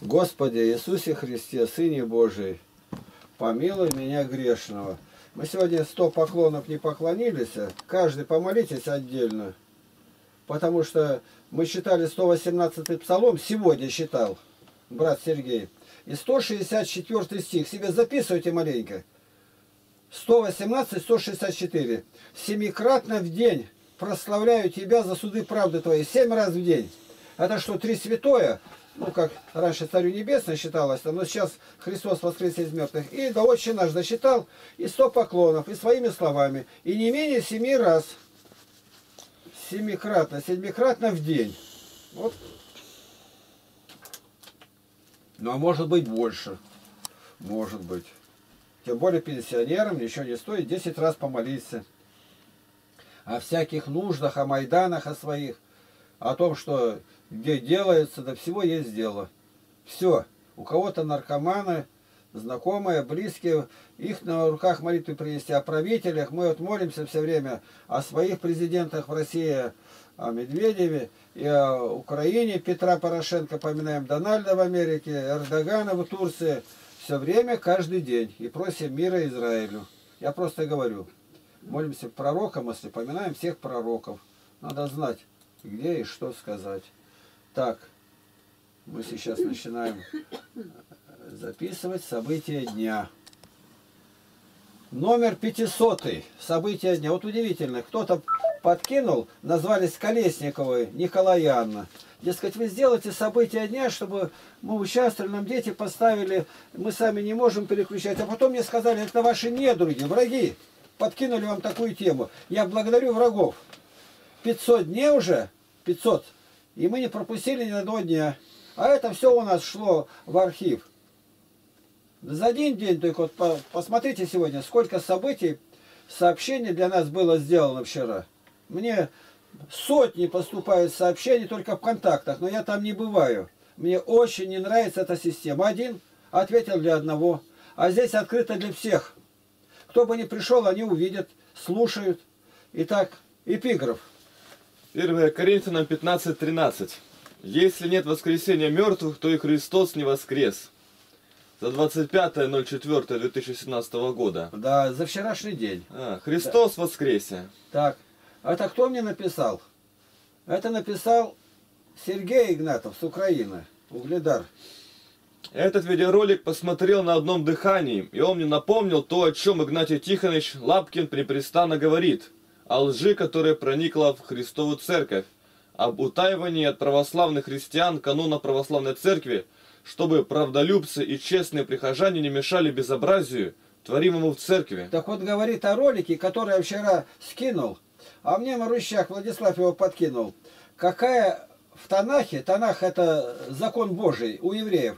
Господи Иисусе Христе, Сыне Божий, помилуй меня грешного. Мы сегодня сто поклонов не поклонились, а каждый помолитесь отдельно, потому что мы читали 118-й псалом, сегодня читал, брат Сергей, и 164 стих, себе записывайте маленько. 118-164. Семикратно в день прославляю Тебя за суды правды Твоей. Семь раз в день. Это что, три святое? Ну, как раньше Царю Небесное считалось, но сейчас Христос воскрес из мертвых. И до отче наш досчитал, и сто поклонов, и своими словами. И не менее семи раз. Семикратно, семикратно в день. Вот. Ну, а может быть больше. Может быть. Тем более пенсионерам ничего не стоит 10 раз помолиться. О всяких нуждах, о Майданах, о своих. О том, что где делается, до всего есть дело. Все. У кого-то наркоманы, знакомые, близкие, их на руках молитвы принести. О правителях мы вот молимся все время, о своих президентах в России, о Медведеве и о Украине, Петра Порошенко поминаем, Дональда в Америке, Эрдогана в Турции – все время, каждый день. И просим мира Израилю. Я просто говорю. Молимся пророкам, если поминаем всех пророков. Надо знать, где и что сказать. Так, мы сейчас начинаем записывать события дня. Номер 500. События дня. Вот удивительно, кто-то подкинул, назвались Колесниковой Николай Анна. Дескать, вы сделайте события дня, чтобы мы участвовали, нам дети поставили, мы сами не можем переключать. А потом мне сказали, это ваши недруги, враги, подкинули вам такую тему. Я благодарю врагов. 500 дней уже, 500, и мы не пропустили ни одного дня. А это все у нас шло в архив. За один день, только вот посмотрите сегодня, сколько событий, сообщений для нас было сделано вчера. Мне сотни поступают сообщений только в контактах, но я там не бываю. Мне очень не нравится эта система. Один ответил для одного, а здесь открыто для всех. Кто бы ни пришел, они увидят, слушают. Итак, эпиграф. 1 Коринфянам 15.13. Если нет воскресения мертвых, то и Христос не воскрес. За 25.04.2017 года. Да, за вчерашний день. А, Христос да. воскресе. Так. Это кто мне написал? Это написал Сергей Игнатов с Украины, Угледар. Этот видеоролик посмотрел на одном дыхании, и он мне напомнил то, о чем Игнатий Тихонович Лапкин непрестанно говорит. О лжи, которая проникла в Христову Церковь. Об утаивании от православных христиан канона православной церкви, чтобы правдолюбцы и честные прихожане не мешали безобразию, творимому в церкви. Так вот говорит о ролике, который я вчера скинул, а мне Марущак Владислав его подкинул. Какая в Танахе, Танах это закон Божий у евреев,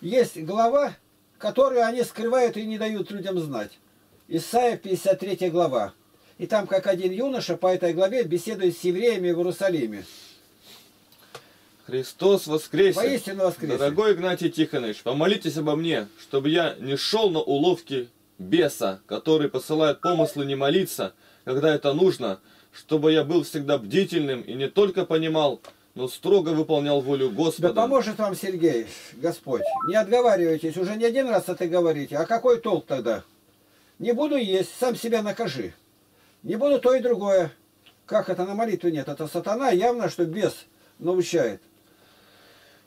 есть глава, которую они скрывают и не дают людям знать. Исайя 53 глава. И там как один юноша по этой главе беседует с евреями в Иерусалиме. Христос воскресе! Воистину воскресе! Дорогой Игнатий Тихонович, помолитесь обо мне, чтобы я не шел на уловки беса, который посылает помыслы не молиться, когда это нужно, чтобы я был всегда бдительным и не только понимал, но строго выполнял волю Господа. Да поможет вам, Сергей, Господь. Не отговаривайтесь, уже не один раз это говорите. А какой толк тогда? Не буду есть, сам себя накажи. Не буду то и другое. Как это на молитву нет? Это сатана явно, что бес научает.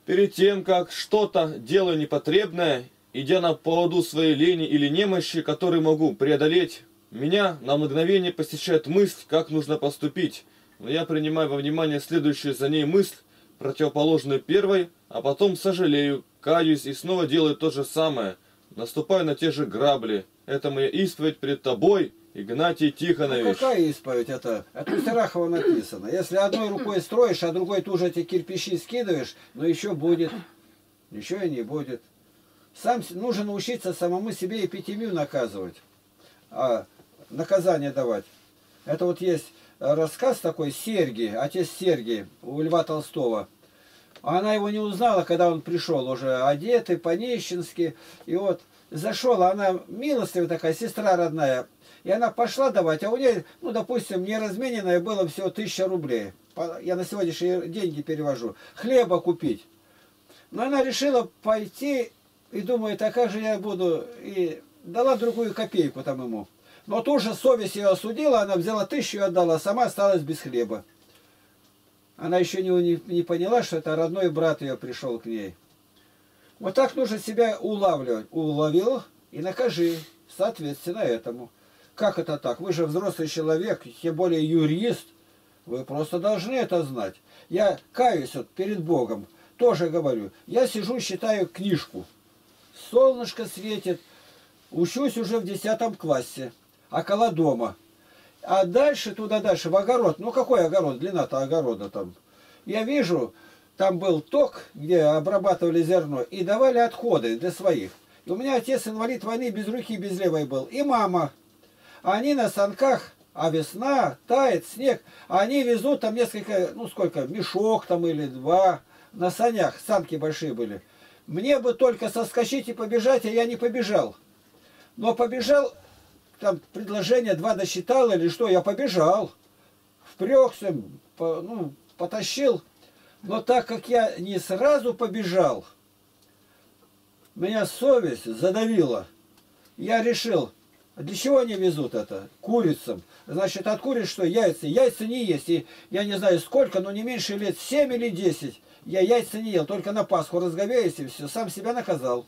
Перед тем, как что-то делаю непотребное, идя на поводу своей лени или немощи, которые могу преодолеть, меня на мгновение посещает мысль, как нужно поступить, но я принимаю во внимание следующую за ней мысль, противоположную первой, а потом сожалею, каюсь и снова делаю то же самое, наступаю на те же грабли. Это моя исповедь перед тобой, Игнатий Тихонович. А какая исповедь это? У Сарахова написано. Если одной рукой строишь, а другой тоже эти кирпичи скидываешь, но еще будет. Еще и не будет. Сам нужно научиться самому себе эпитемию наказывать. А наказание давать. Это вот есть рассказ такой Сергий, отец Сергий у Льва Толстого. Она его не узнала, когда он пришел, уже одетый, по-нищенски. И вот зашел, она милостивая такая, сестра родная. И она пошла давать, а у нее, ну, допустим, неразмененное было всего тысяча рублей. Я на сегодняшние деньги перевожу. Хлеба купить. Но она решила пойти и думает, а как же я буду... И дала другую копейку там ему. Но тут же совесть ее осудила, она взяла тысячу и отдала, а сама осталась без хлеба. Она еще не, не, не поняла, что это родной брат ее пришел к ней. Вот так нужно себя улавливать. Уловил и накажи, соответственно этому. Как это так? Вы же взрослый человек, тем более юрист. Вы просто должны это знать. Я каюсь вот перед Богом. Тоже говорю. Я сижу, считаю книжку. Солнышко светит. Учусь уже в десятом классе. Около дома. А дальше, туда дальше, в огород. Ну, какой огород? Длина-то огорода там. Я вижу, там был ток, где обрабатывали зерно, и давали отходы для своих. И у меня отец инвалид войны без руки, без левой был. И мама. Они на санках, а весна, тает снег. Они везут там несколько, ну сколько, мешок там или два. На санях, санки большие были. Мне бы только соскочить и побежать, а я не побежал. Но побежал, там предложение два досчитал или что, я побежал. Впрягся, по, ну, потащил. Но так как я не сразу побежал, меня совесть задавила. Я решил, для чего они везут это? Курицам. Значит, от куриц что? Яйца. Яйца не есть. И я не знаю сколько, но не меньше лет 7 или 10 я яйца не ел. Только на Пасху разговеюсь и все. Сам себя наказал.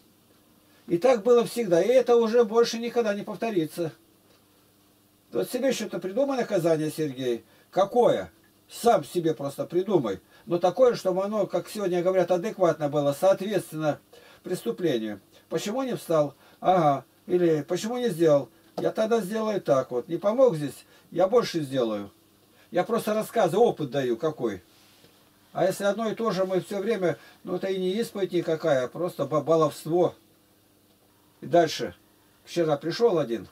И так было всегда. И это уже больше никогда не повторится. Вот себе что-то придумай наказание, Сергей. Какое? Сам себе просто придумай но такое, чтобы оно, как сегодня говорят, адекватно было, соответственно преступлению. Почему не встал? Ага. Или почему не сделал? Я тогда сделаю так вот. Не помог здесь, я больше сделаю. Я просто рассказываю, опыт даю какой. А если одно и то же мы все время, ну это и не исповедь никакая, а просто баловство. И дальше. Вчера пришел один.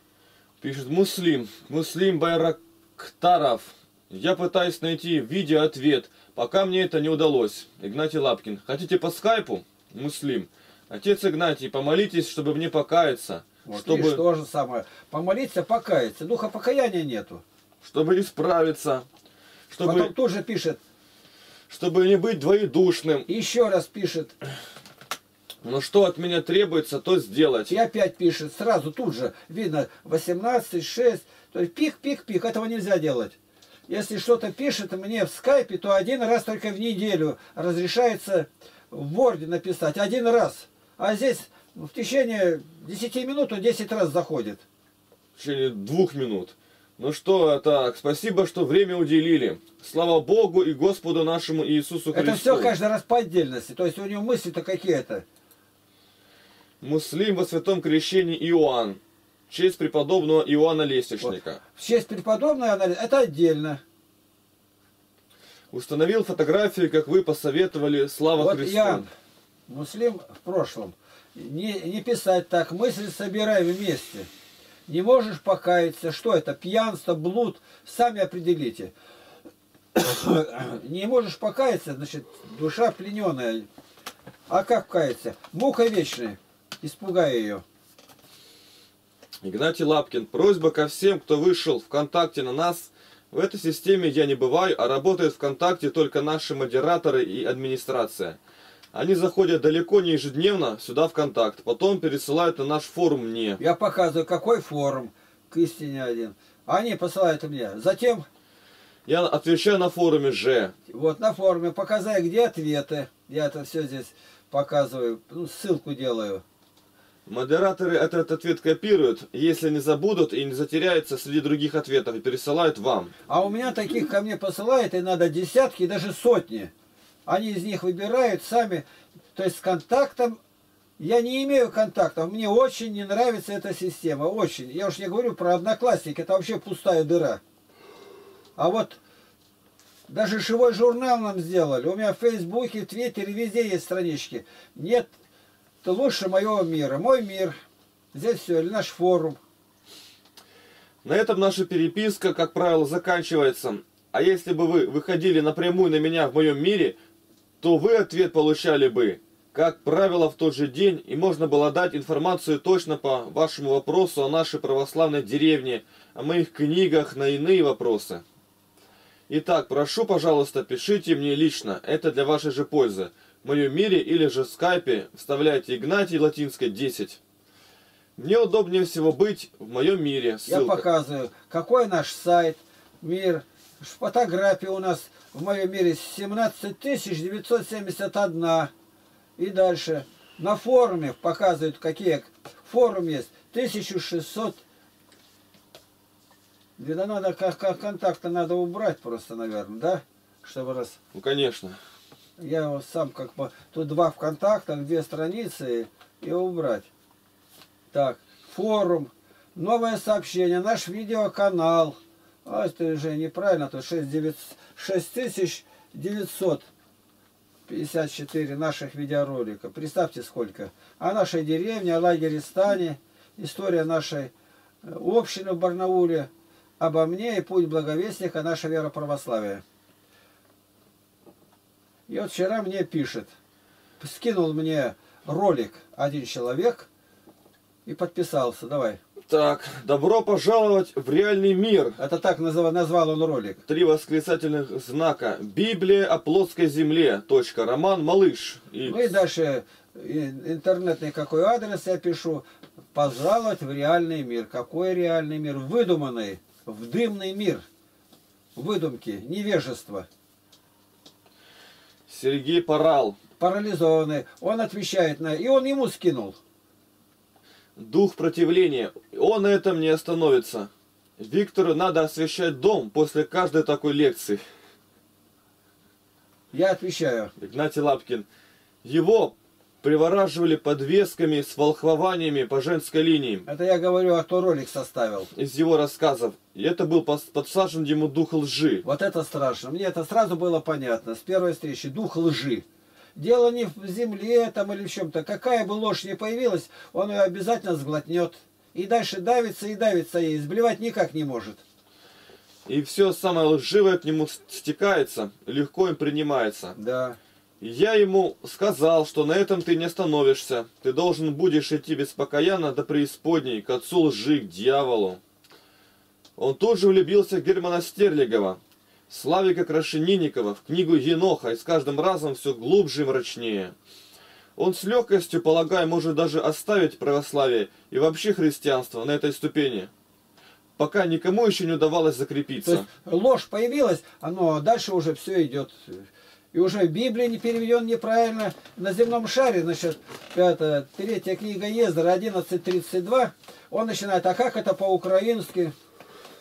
Пишет Муслим. Муслим Байрактаров. Я пытаюсь найти видео-ответ Пока мне это не удалось. Игнатий Лапкин. Хотите по скайпу? Муслим. Отец Игнатий, помолитесь, чтобы мне покаяться. Вот, чтобы... Видишь, то же самое. Помолиться, покаяться. Духа покаяния нету. Чтобы исправиться. Чтобы... Потом тоже пишет. Чтобы не быть двоедушным. Еще раз пишет. Но что от меня требуется, то сделать. И опять пишет. Сразу тут же. Видно 18, 6. То есть пик, пик, пик. Этого нельзя делать если что-то пишет мне в скайпе, то один раз только в неделю разрешается в Word написать. Один раз. А здесь в течение 10 минут он 10 раз заходит. В течение двух минут. Ну что, так, спасибо, что время уделили. Слава Богу и Господу нашему Иисусу Христу. Это все каждый раз по отдельности. То есть у него мысли-то какие-то. Муслим во святом крещении Иоанн честь преподобного Иоанна Лестничника. Вот. В честь преподобного Иоанна это отдельно. Установил фотографии, как вы посоветовали, слава вот Христу. Иоанн, муслим в прошлом. Не, не писать так, мысли собирай вместе. Не можешь покаяться, что это, пьянство, блуд, сами определите. не можешь покаяться, значит, душа плененная. А как каяться? Мука вечная, испугай ее. Игнатий Лапкин, просьба ко всем, кто вышел ВКонтакте на нас. В этой системе я не бываю, а работают ВКонтакте только наши модераторы и администрация. Они заходят далеко не ежедневно сюда ВКонтакт, потом пересылают на наш форум мне. Я показываю, какой форум к истине один. Они посылают мне. Затем... Я отвечаю на форуме же. Вот на форуме показай, где ответы. Я это все здесь показываю, ну, ссылку делаю. Модераторы этот ответ копируют, если не забудут и не затеряются среди других ответов и пересылают вам. А у меня таких ко мне посылают, и надо десятки, даже сотни. Они из них выбирают сами, то есть с контактом. Я не имею контактов, мне очень не нравится эта система, очень. Я уж не говорю про одноклассники, это вообще пустая дыра. А вот даже живой журнал нам сделали. У меня в Фейсбуке, в Твиттере, везде есть странички. Нет лучше моего мира. Мой мир. Здесь все, или наш форум. На этом наша переписка, как правило, заканчивается. А если бы вы выходили напрямую на меня в моем мире, то вы ответ получали бы, как правило, в тот же день, и можно было дать информацию точно по вашему вопросу о нашей православной деревне, о моих книгах на иные вопросы. Итак, прошу, пожалуйста, пишите мне лично, это для вашей же пользы. в моем мире или же в скайпе вставляйте Игнатий латинское 10. Мне удобнее всего быть в моем мире. Я Ссылка. показываю, какой наш сайт, мир. Фотографии у нас в моем мире 17 971. И дальше. На форуме показывают, какие форум есть. 1600. Да надо, как, как контакты надо убрать просто, наверное, да? Чтобы раз... Ну, конечно. Я вот сам как бы... Тут два ВКонтакта, две страницы и убрать. Так, форум, новое сообщение, наш видеоканал. А, это уже неправильно, то 6954 наших видеороликов. Представьте сколько. О нашей деревне, о лагере Стане, история нашей э, общины в Барнауле, обо мне и путь благовестника, наша вера православия. И вот вчера мне пишет, скинул мне ролик один человек и подписался. Давай. Так, добро пожаловать в реальный мир. Это так назвал, назвал он ролик. Три восклицательных знака. Библия о плоской земле. Точка. Роман Малыш. И Ну и дальше и- интернетный какой адрес я пишу. Пожаловать в реальный мир. Какой реальный мир? Выдуманный. В дымный мир. Выдумки, невежество. Сергей Парал. Парализованный. Он отвечает на... И он ему скинул. Дух противления. Он на этом не остановится. Виктору надо освещать дом после каждой такой лекции. Я отвечаю. Игнатий Лапкин. Его привораживали подвесками с волхвованиями по женской линии. Это я говорю, а кто ролик составил. Из его рассказов. И это был подсажен ему дух лжи. Вот это страшно. Мне это сразу было понятно. С первой встречи. Дух лжи. Дело не в земле там или в чем-то. Какая бы ложь ни появилась, он ее обязательно сглотнет. И дальше давится и давится ей. Сблевать никак не может. И все самое лживое к нему стекается, легко им принимается. Да. Я ему сказал, что на этом ты не остановишься. Ты должен будешь идти беспокоянно до преисподней, к отцу лжи, к дьяволу. Он тут же влюбился в Германа Стерлигова, Славика Крашенинникова, в книгу Еноха, и с каждым разом все глубже и мрачнее. Он с легкостью, полагаю, может даже оставить православие и вообще христианство на этой ступени, пока никому еще не удавалось То закрепиться. есть ложь появилась, оно дальше уже все идет. И уже Библия не переведен неправильно. На земном шаре, значит, пятая, третья книга Ездра, 11.32, он начинает, а как это по-украински?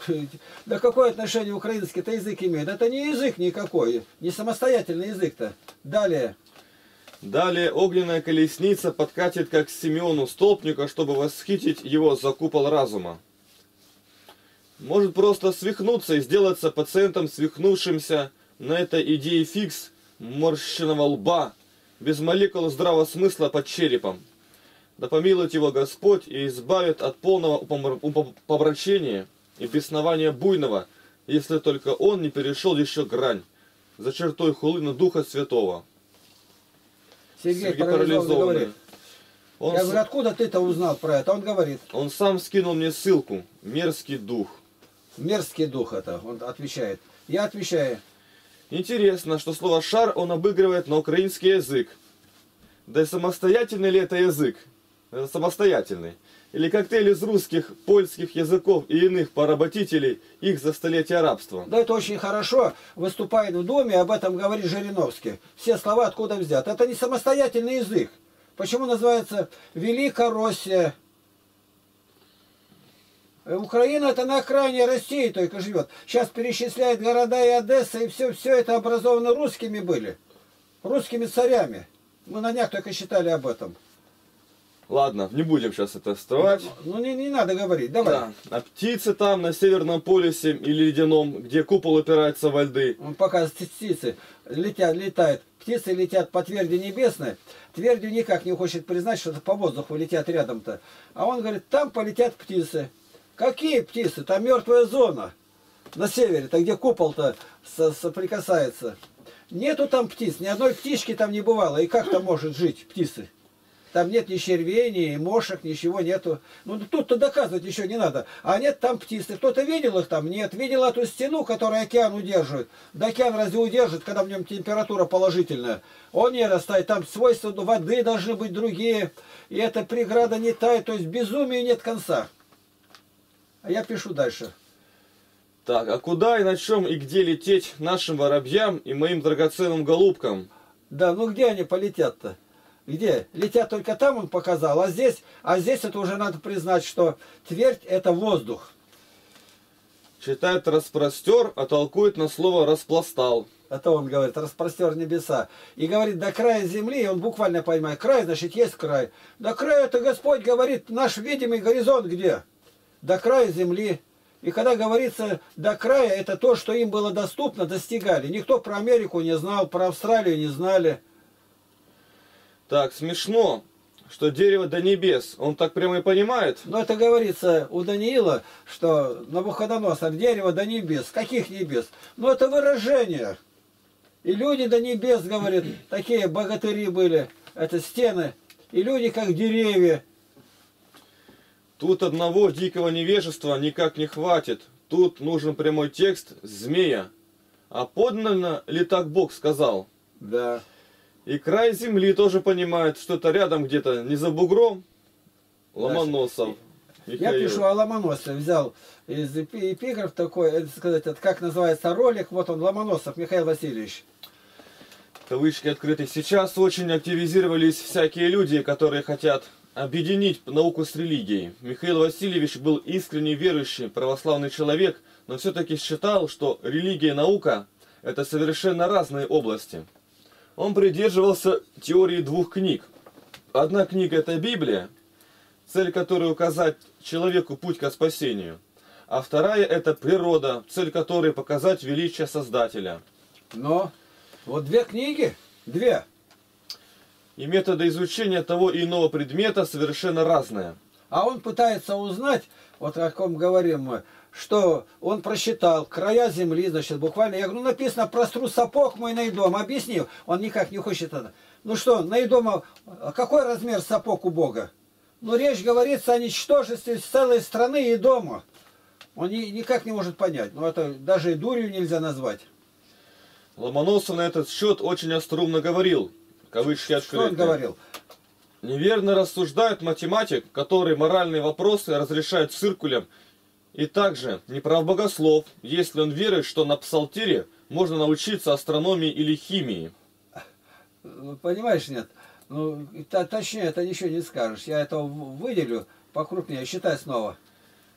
Да какое отношение украинский-то язык имеет? Это не язык никакой, не самостоятельный язык-то. Далее. Далее огненная колесница подкатит как Симеону столпника, чтобы восхитить его за купол разума. Может просто свихнуться и сделаться пациентом, свихнувшимся на этой идее фикс морщенного лба, без молекул здравого смысла под черепом. Да помилует его Господь и избавит от полного упомр- упом- помрачения и беснования буйного, если только он не перешел еще грань за чертой хулына Духа Святого. Сергей, Сергей парализованный говорит. Он, Я с- говорю, откуда ты-то узнал про это? Он говорит, он сам скинул мне ссылку. Мерзкий дух. мерзкий дух это. Он отвечает. Я отвечаю, Интересно, что слово шар он обыгрывает на украинский язык. Да и самостоятельный ли это язык? Это самостоятельный. Или коктейль из русских, польских языков и иных поработителей их за столетия рабства. Да это очень хорошо. Выступает в Доме, об этом говорит Жириновский. Все слова откуда взяты. Это не самостоятельный язык. Почему называется Великороссия? Э, Украина это на окраине России только живет. Сейчас перечисляет города и Одесса, и все, все это образовано русскими были. Русскими царями. Мы на днях только считали об этом. Ладно, не будем сейчас это вставать. Ну не, не надо говорить, давай. Да. А птицы там на Северном полюсе или Ледяном, где купол опирается во льды. Он показывает птицы летят, летают. Птицы летят по тверди небесной. Твердью никак не хочет признать, что по воздуху летят рядом-то. А он говорит, там полетят птицы. Какие птицы? Там мертвая зона. На севере-то, где купол-то со- соприкасается. Нету там птиц, ни одной птички там не бывало. И как там может жить птицы? Там нет ни червей, ни мошек, ничего нету. Ну тут-то доказывать еще не надо. А нет там птицы. Кто-то видел их там? Нет. Видел эту стену, которую океан удерживает. Да океан разве удержит, когда в нем температура положительная? Он не растает. Там свойства воды должны быть другие. И эта преграда не тает. То есть безумию нет конца. А я пишу дальше. Так, а куда и на чем и где лететь нашим воробьям и моим драгоценным голубкам? Да, ну где они полетят-то? Где? Летят только там, он показал, а здесь, а здесь это уже надо признать, что твердь это воздух. Читает распростер, а толкует на слово распластал. Это он говорит, распростер небеса. И говорит, до края земли, он буквально понимает, край, значит, есть край. До края это Господь говорит, наш видимый горизонт где? До края земли. И когда говорится до края, это то, что им было доступно, достигали. Никто про Америку не знал, про Австралию не знали. Так, смешно, что дерево до небес. Он так прямо и понимает. Но это говорится у Даниила, что на Навуходоносор дерево до небес. Каких небес? Ну это выражение. И люди до небес, говорят, такие богатыри были. Это стены. И люди как деревья. Тут одного дикого невежества никак не хватит. Тут нужен прямой текст змея. А подлинно ли так Бог сказал? Да. И край земли тоже понимает, что это рядом где-то, не за бугром. Ломоносов. Я пишу о Ломоносове, взял из эпиграф такой, это сказать, как называется ролик, вот он, Ломоносов Михаил Васильевич. Кавычки открыты. Сейчас очень активизировались всякие люди, которые хотят объединить науку с религией. Михаил Васильевич был искренне верующий православный человек, но все-таки считал, что религия и наука – это совершенно разные области. Он придерживался теории двух книг. Одна книга – это Библия, цель которой указать человеку путь к спасению. А вторая – это природа, цель которой показать величие Создателя. Но вот две книги, две – и методы изучения того и иного предмета совершенно разные. А он пытается узнать, вот о ком говорим мы, что он просчитал края земли, значит, буквально, я говорю, ну, написано, простру сапог мой наидом, объяснил, он никак не хочет это. Ну что, наидома, какой размер сапог у Бога? Ну, речь говорится о ничтожестве целой страны и дома. Он ни, никак не может понять. Ну, это даже и дурью нельзя назвать. Ломоносов на этот счет очень остроумно говорил кавычки открыты. Что он говорил? Неверно рассуждает математик, который моральные вопросы разрешает циркулем, и также не прав богослов, если он верит, что на псалтире можно научиться астрономии или химии. Ну, понимаешь, нет? Ну, точнее, это ничего не скажешь. Я это выделю покрупнее, считай снова.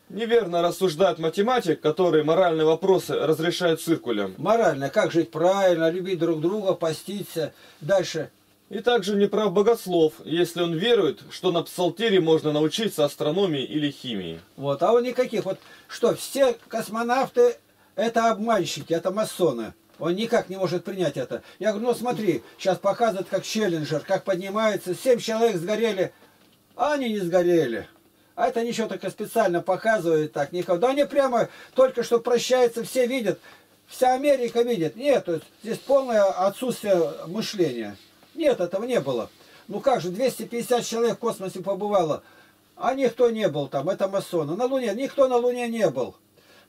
Неверно рассуждает математик, который моральные вопросы разрешает циркулем. Морально, как жить правильно, любить друг друга, поститься. Дальше. И также не прав богослов, если он верует, что на псалтире можно научиться астрономии или химии. Вот, а он никаких. Вот что, все космонавты это обманщики, это масоны. Он никак не может принять это. Я говорю, ну смотри, сейчас показывают, как Челленджер, как поднимается, семь человек сгорели, а они не сгорели. А это ничего только специально показывают так, никого. Да они прямо только что прощаются, все видят, вся Америка видит. Нет, то есть здесь полное отсутствие мышления. Нет, этого не было. Ну как же, 250 человек в космосе побывало, а никто не был там, это масоны. На Луне, никто на Луне не был.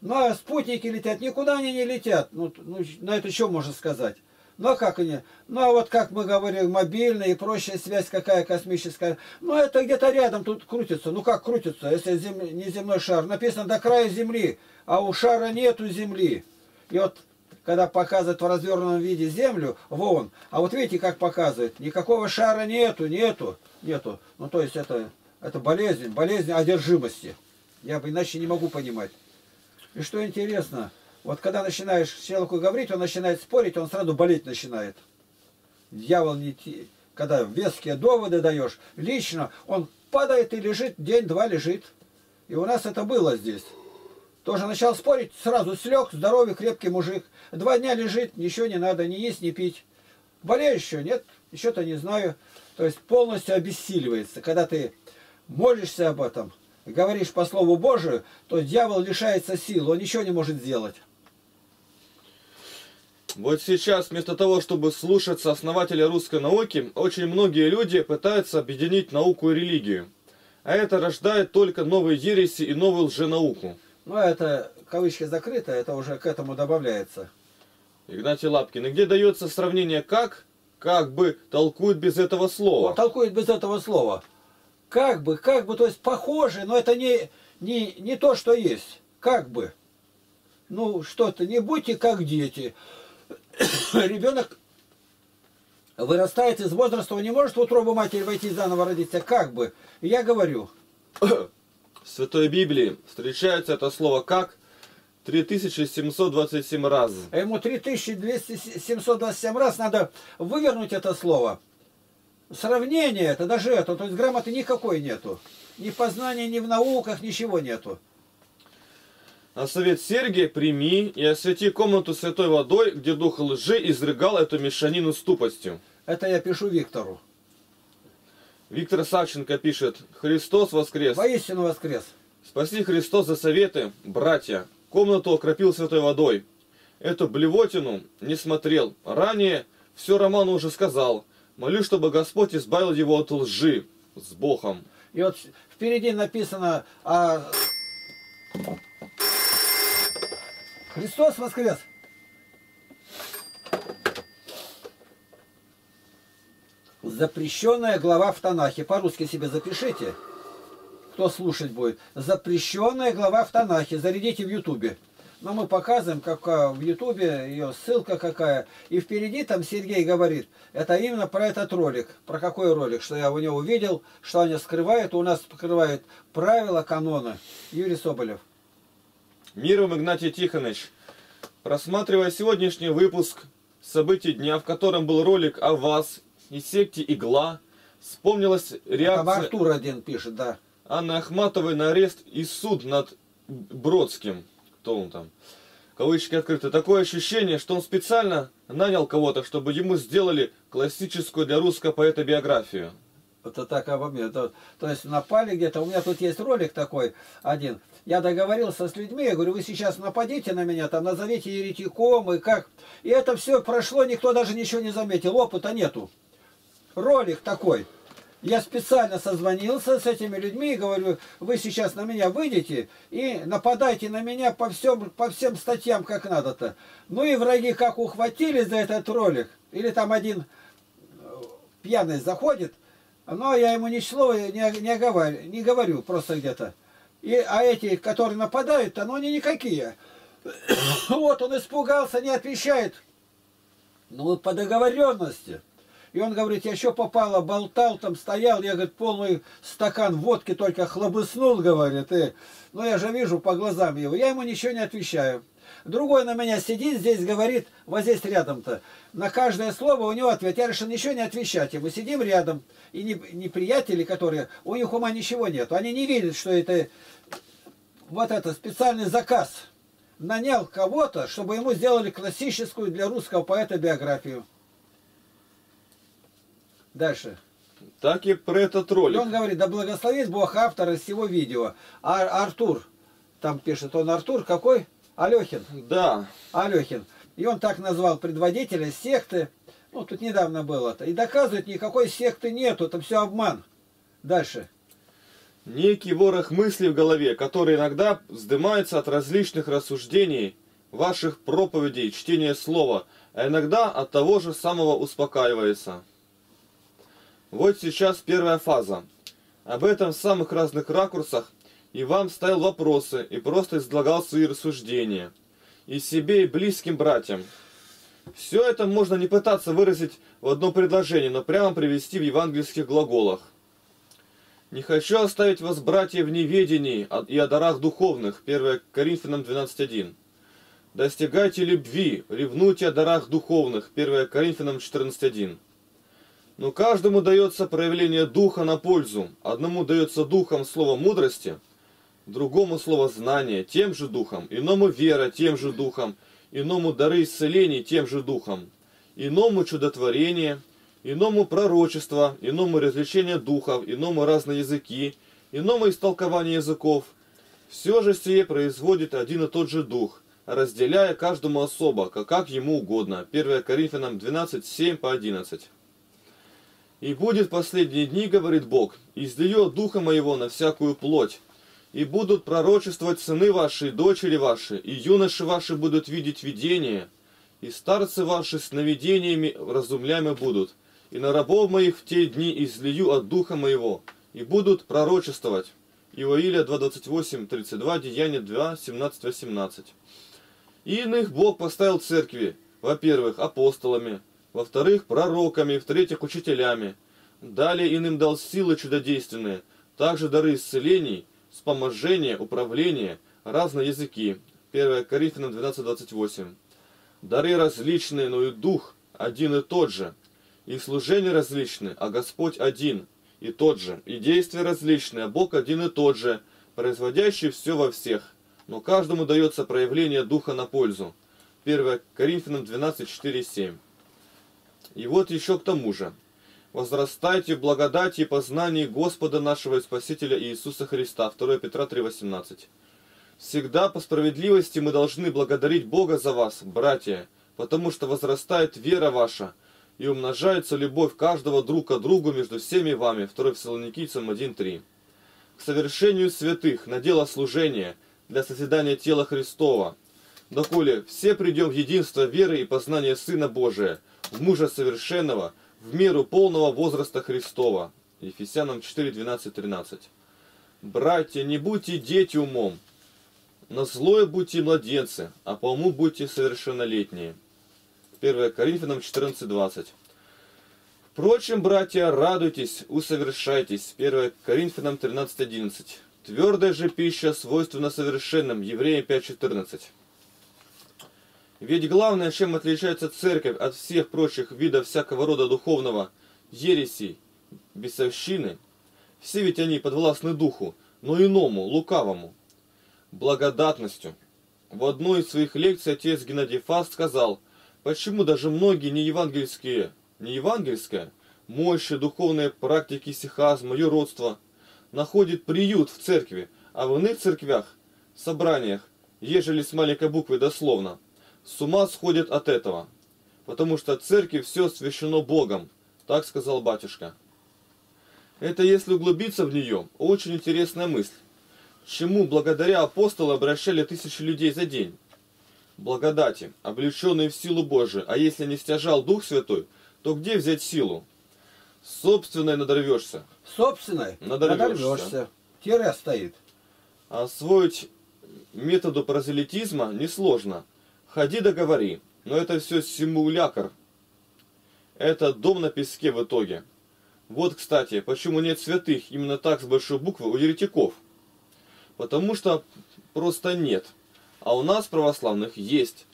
Ну а спутники летят, никуда они не летят. Ну, ну на это что можно сказать? Ну а как они? Ну а вот как мы говорим, мобильная и прочая связь какая космическая. Ну это где-то рядом тут крутится. Ну как крутится, если зем... не земной шар? Написано до края Земли, а у шара нету Земли. И вот когда показывают в развернутом виде Землю, вон, а вот видите, как показывает, никакого шара нету, нету, нету. Ну, то есть это, это болезнь, болезнь одержимости. Я бы иначе не могу понимать. И что интересно, вот когда начинаешь человеку говорить, он начинает спорить, он сразу болеть начинает. Дьявол не... Когда веские доводы даешь, лично он падает и лежит, день-два лежит. И у нас это было здесь. Тоже начал спорить, сразу слег, здоровый, крепкий мужик. Два дня лежит, ничего не надо, ни есть, ни пить. Болеешь еще? Нет, еще-то не знаю. То есть полностью обессиливается. Когда ты молишься об этом, говоришь по Слову Божию, то дьявол лишается сил, он ничего не может сделать. Вот сейчас, вместо того, чтобы слушаться основателя русской науки, очень многие люди пытаются объединить науку и религию. А это рождает только новые ереси и новую лженауку. Ну, это кавычки закрыто, это уже к этому добавляется. Игнатий Лапкин, и где дается сравнение как, как бы толкуют без этого слова? Вот толкует без этого слова. Как бы, как бы, то есть похоже, но это не, не, не то, что есть. Как бы. Ну, что-то, не будьте как дети. Ребенок вырастает из возраста, он не может в утробу матери войти заново родиться. Как бы. И Я говорю, В Святой Библии встречается это слово как 3727 раз. а ему 3727 раз надо вывернуть это слово. Сравнение это, даже это, то есть грамоты никакой нету. Ни познания, ни в науках, ничего нету. А совет Сергия прими и освети комнату святой водой, где дух лжи изрыгал эту мешанину с тупостью. Это я пишу Виктору. Виктор Савченко пишет, Христос воскрес. Воистину воскрес. Спаси Христос за советы, братья. Комнату окропил святой водой. Эту блевотину не смотрел. Ранее все Роману уже сказал. Молю, чтобы Господь избавил его от лжи с Богом. И вот впереди написано а... Христос воскрес. Запрещенная глава в Танахе. По-русски себе запишите. Кто слушать будет. Запрещенная глава в Танахе. Зарядите в Ютубе. Но мы показываем, как в Ютубе ее ссылка какая. И впереди там Сергей говорит, это именно про этот ролик. Про какой ролик? Что я у него увидел, что они скрывают. У нас покрывают правила канона. Юрий Соболев. Мир вам, Игнатий Тихонович. Просматривая сегодняшний выпуск событий дня, в котором был ролик о вас и секте Игла, вспомнилась Там реакция Артур один пишет, да. Анны Ахматовой на арест и суд над Бродским. Кто он там? Кавычки открыты. Такое ощущение, что он специально нанял кого-то, чтобы ему сделали классическую для русского поэта биографию. Это так обо мне. То, то есть напали где-то. У меня тут есть ролик такой один. Я договорился с людьми, я говорю, вы сейчас нападите на меня, там назовите еретиком и как. И это все прошло, никто даже ничего не заметил, опыта нету. Ролик такой. Я специально созвонился с этими людьми и говорю, вы сейчас на меня выйдете и нападайте на меня по, всем, по всем статьям, как надо-то. Ну и враги как ухватились за этот ролик. Или там один э, пьяный заходит, но я ему ни слова не, не, говорю, не говорю просто где-то. И, а эти, которые нападают, то ну, они никакие. Вот он испугался, не отвечает. Ну по договоренности. И он говорит, я еще попало, болтал, там стоял, я, говорит, полный стакан водки только хлобыснул, говорит. И, ну я же вижу по глазам его, я ему ничего не отвечаю. Другой на меня сидит здесь, говорит, вот здесь рядом-то. На каждое слово у него ответ. Я решил ничего не отвечать. Мы сидим рядом. И не, не приятели, которые, у них ума ничего нет. Они не видят, что это вот это специальный заказ. Нанял кого-то, чтобы ему сделали классическую для русского поэта биографию. Дальше. Так и про этот И ролик. он говорит, да благословит Бог автора всего видео. А Артур, там пишет, он Артур какой? Алехин. Да, Алехин. И он так назвал предводителя секты. Ну, тут недавно было это. И доказывает, никакой секты нету, это все обман. Дальше. некий ворох мыслей в голове, который иногда вздымается от различных рассуждений, ваших проповедей, чтения слова, а иногда от того же самого успокаивается. Вот сейчас первая фаза. Об этом в самых разных ракурсах и вам ставил вопросы и просто излагал свои рассуждения. И себе, и близким братьям. Все это можно не пытаться выразить в одно предложение, но прямо привести в евангельских глаголах. Не хочу оставить вас, братья, в неведении и о дарах духовных. 1 Коринфянам 12.1. Достигайте любви, ревнуйте о дарах духовных. 1 Коринфянам 14.1. Но каждому дается проявление духа на пользу. Одному дается духом слово мудрости, другому слово знания тем же духом, иному вера тем же духом, иному дары исцелений тем же духом, иному чудотворение, иному пророчество, иному развлечение духов, иному разные языки, иному истолкование языков. Все же сие производит один и тот же дух, разделяя каждому особо, как, ему угодно. 1 Коринфянам 12, 7 по 11. «И будет последние дни, говорит Бог, излию духа моего на всякую плоть, и будут пророчествовать сыны ваши и дочери ваши, и юноши ваши будут видеть видения, и старцы ваши сновидениями разумляемы будут, и на рабов моих в те дни излию от духа моего, и будут пророчествовать». Иоиля 2.28, 32, Деяние 2, 17, 18. И иных Бог поставил церкви, во-первых, апостолами, во-вторых, пророками, в-третьих, учителями. Далее иным дал силы чудодейственные, также дары исцелений, вспоможения, управления, разные языки. 1 Коринфянам 12.28. Дары различные, но и Дух один и тот же. И служения различны, а Господь один и тот же. И действия различные, а Бог один и тот же, производящий все во всех. Но каждому дается проявление Духа на пользу. 1 Коринфянам 12, 7. И вот еще к тому же. Возрастайте в благодати и познании Господа нашего и Спасителя Иисуса Христа. 2 Петра 3,18. Всегда по справедливости мы должны благодарить Бога за вас, братья, потому что возрастает вера ваша, и умножается любовь каждого друг к другу между всеми вами. 2 Фессалоникийцам 1.3. К совершению святых на дело служения для созидания тела Христова. Доколе все придем в единство веры и познания Сына Божия, в мужа совершенного, в меру полного возраста Христова. Ефесянам 4, 12, 13. Братья, не будьте дети умом, на злое будьте младенцы, а по уму будьте совершеннолетние. 1 Коринфянам 14, 20. Впрочем, братья, радуйтесь, усовершайтесь. 1 Коринфянам 13, 11. Твердая же пища свойственна совершенным. Евреям 5, 14. Ведь главное, чем отличается церковь от всех прочих видов всякого рода духовного ересей, бесовщины, все ведь они подвластны духу, но иному, лукавому, благодатностью. В одной из своих лекций отец Геннадий Фаст сказал, почему даже многие неевангельские, неевангельское, мощи, духовные практики сихазма, юродства находят приют в церкви, а в иных церквях, собраниях, ежели с маленькой буквы дословно – с ума сходят от этого, потому что церкви все священо Богом, так сказал батюшка. Это если углубиться в нее, очень интересная мысль. Чему благодаря апостолу обращали тысячи людей за день? Благодати, облеченные в силу Божию, а если не стяжал Дух Святой, то где взять силу? Собственной надорвешься. Собственной Надорвешься. надорвешься. Тире стоит. Освоить методу прозелитизма несложно – Ходи да говори, но это все симулякр. Это дом на песке в итоге. Вот, кстати, почему нет святых именно так с большой буквы у еретиков. Потому что просто нет. А у нас, православных, есть.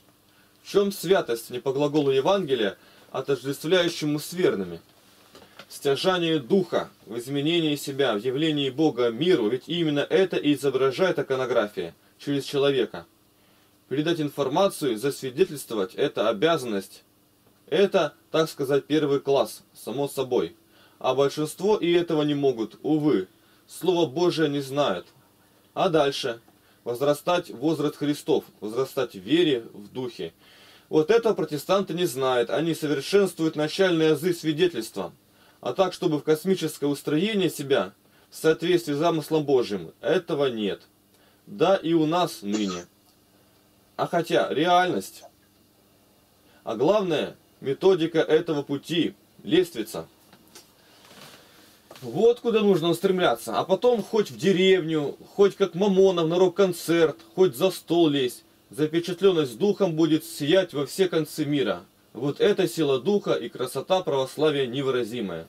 В чем святость не по глаголу Евангелия, отождествляющему с верными? Стяжание духа, в изменении себя, в явлении Бога миру, ведь именно это и изображает иконография через человека – Передать информацию, засвидетельствовать – это обязанность. Это, так сказать, первый класс, само собой. А большинство и этого не могут, увы. Слово Божие не знают. А дальше? Возрастать возраст Христов, возрастать в вере, в духе. Вот это протестанты не знают, они совершенствуют начальные азы свидетельства. А так, чтобы в космическое устроение себя, в соответствии с замыслом Божьим, этого нет. Да и у нас ныне. А хотя реальность, а главное методика этого пути, лестница. Вот куда нужно устремляться. А потом хоть в деревню, хоть как Мамонов на рок-концерт, хоть за стол лезть. Запечатленность духом будет сиять во все концы мира. Вот эта сила духа и красота православия невыразимая.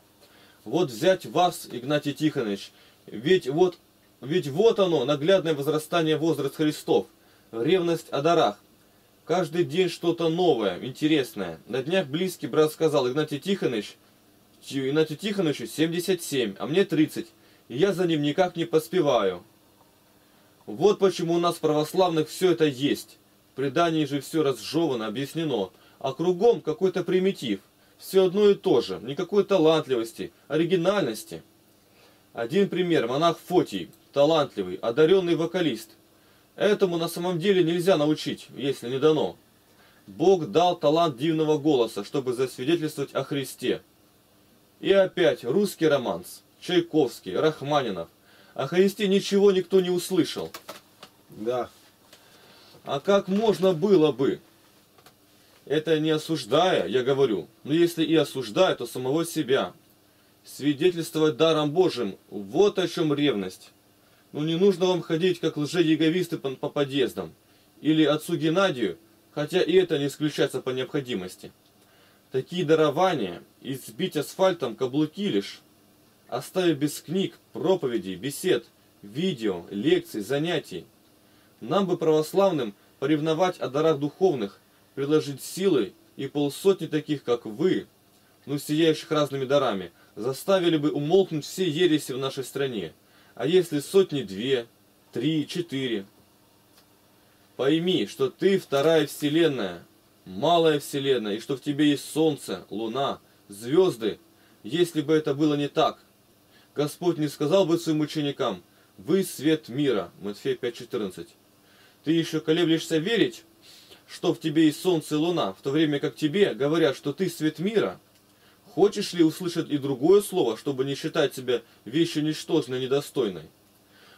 Вот взять вас, Игнатий Тихонович, ведь вот, ведь вот оно, наглядное возрастание возраст Христов ревность о дарах. Каждый день что-то новое, интересное. На днях близкий брат сказал, Игнатий Тихонович, Игнатию Тихоновичу 77, а мне 30, и я за ним никак не поспеваю. Вот почему у нас православных все это есть. В предании же все разжевано, объяснено, а кругом какой-то примитив. Все одно и то же, никакой талантливости, оригинальности. Один пример, монах Фотий, талантливый, одаренный вокалист – Этому на самом деле нельзя научить, если не дано. Бог дал талант дивного голоса, чтобы засвидетельствовать о Христе. И опять русский романс, Чайковский, Рахманинов. О Христе ничего никто не услышал. Да. А как можно было бы? Это не осуждая, я говорю, но если и осуждая, то самого себя. Свидетельствовать даром Божьим, вот о чем ревность. Ну не нужно вам ходить, как лжеяговисты по, по подъездам. Или отцу Геннадию, хотя и это не исключается по необходимости. Такие дарования, избить асфальтом каблуки лишь, оставив без книг, проповедей, бесед, видео, лекций, занятий. Нам бы православным поревновать о дарах духовных, предложить силы и полсотни таких, как вы, ну сияющих разными дарами, заставили бы умолкнуть все ереси в нашей стране. А если сотни две, три, четыре? Пойми, что ты вторая вселенная, малая вселенная, и что в тебе есть солнце, луна, звезды. Если бы это было не так, Господь не сказал бы своим ученикам, вы свет мира, Матфея 5.14. Ты еще колеблешься верить, что в тебе есть солнце и луна, в то время как тебе говорят, что ты свет мира – Хочешь ли услышать и другое слово, чтобы не считать себя вещью ничтожной, недостойной?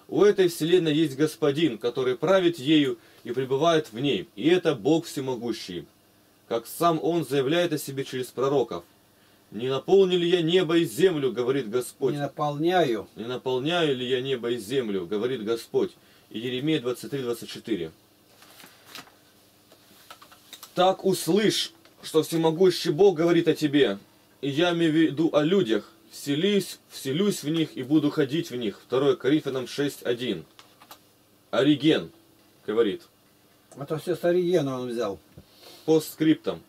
У этой вселенной есть Господин, который правит ею и пребывает в ней, и это Бог всемогущий. Как сам Он заявляет о себе через пророков. «Не наполнил ли я небо и землю, говорит Господь». Не наполняю. «Не наполняю ли я небо и землю, говорит Господь». И Еремея 23-24. Так услышь, что всемогущий Бог говорит о тебе, и я имею в виду о людях, вселюсь, вселюсь в них и буду ходить в них. 2 Коринфянам 6.1. Ориген говорит. Это все с Оригена он взял. Постскриптом.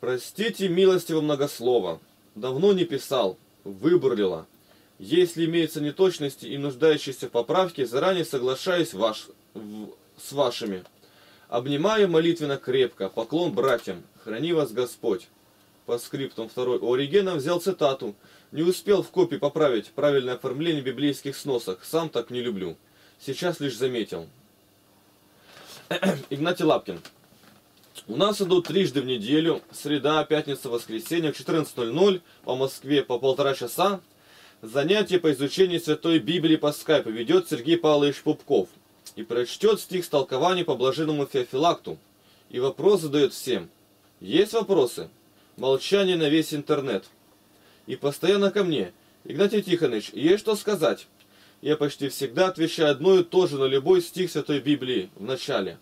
Простите милостиво многослово. Давно не писал, выбурлила. Если имеются неточности и нуждающиеся в поправке, заранее соглашаюсь ваш, в, с вашими. Обнимаю молитвенно крепко, поклон братьям, храни вас Господь по скриптам второй у Оригена взял цитату. Не успел в копии поправить правильное оформление библейских сносок. Сам так не люблю. Сейчас лишь заметил. Игнатий Лапкин. У нас идут трижды в неделю, среда, пятница, воскресенье в 14.00 по Москве по полтора часа. Занятие по изучению Святой Библии по скайпу ведет Сергей Павлович Пупков и прочтет стих с толкованием по блаженному Феофилакту. И вопрос задает всем. Есть вопросы? Молчание на весь интернет. И постоянно ко мне. Игнатий Тихонович, есть что сказать? Я почти всегда отвечаю одно и то же на любой стих Святой Библии в начале.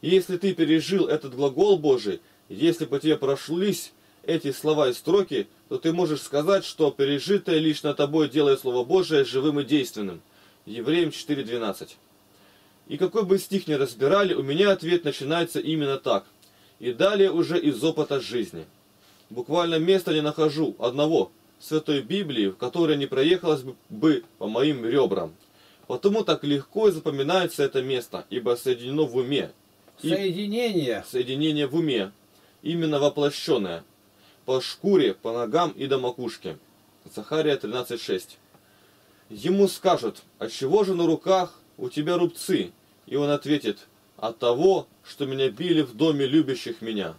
Если ты пережил этот глагол Божий, если по тебе прошлись эти слова и строки, то ты можешь сказать, что пережитое лично тобой делает Слово Божие живым и действенным. Евреям 4.12. И какой бы стих ни разбирали, у меня ответ начинается именно так и далее уже из опыта жизни. Буквально места не нахожу одного Святой Библии, в которой не проехалось бы по моим ребрам. Потому так легко и запоминается это место, ибо соединено в уме. И соединение. Соединение в уме, именно воплощенное. По шкуре, по ногам и до макушки. Захария 13.6. Ему скажут, от чего же на руках у тебя рубцы? И он ответит, от того, что меня били в доме любящих меня.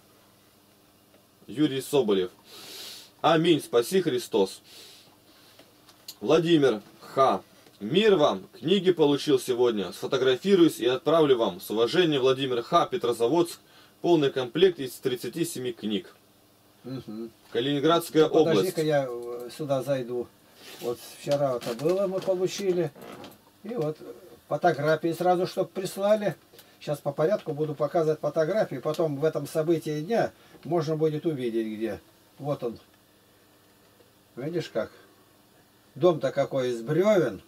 Юрий Соболев. Аминь, спаси Христос. Владимир Х. Мир вам! Книги получил сегодня. Сфотографируюсь и отправлю вам. С уважением, Владимир Х. Петрозаводск. Полный комплект из 37 книг. Угу. Калининградская ну, область. Подожди-ка я э, сюда зайду. Вот вчера это было, мы получили. И вот фотографии сразу, чтобы прислали. Сейчас по порядку буду показывать фотографии, потом в этом событии дня можно будет увидеть, где. Вот он. Видишь как? Дом-то какой из бревен.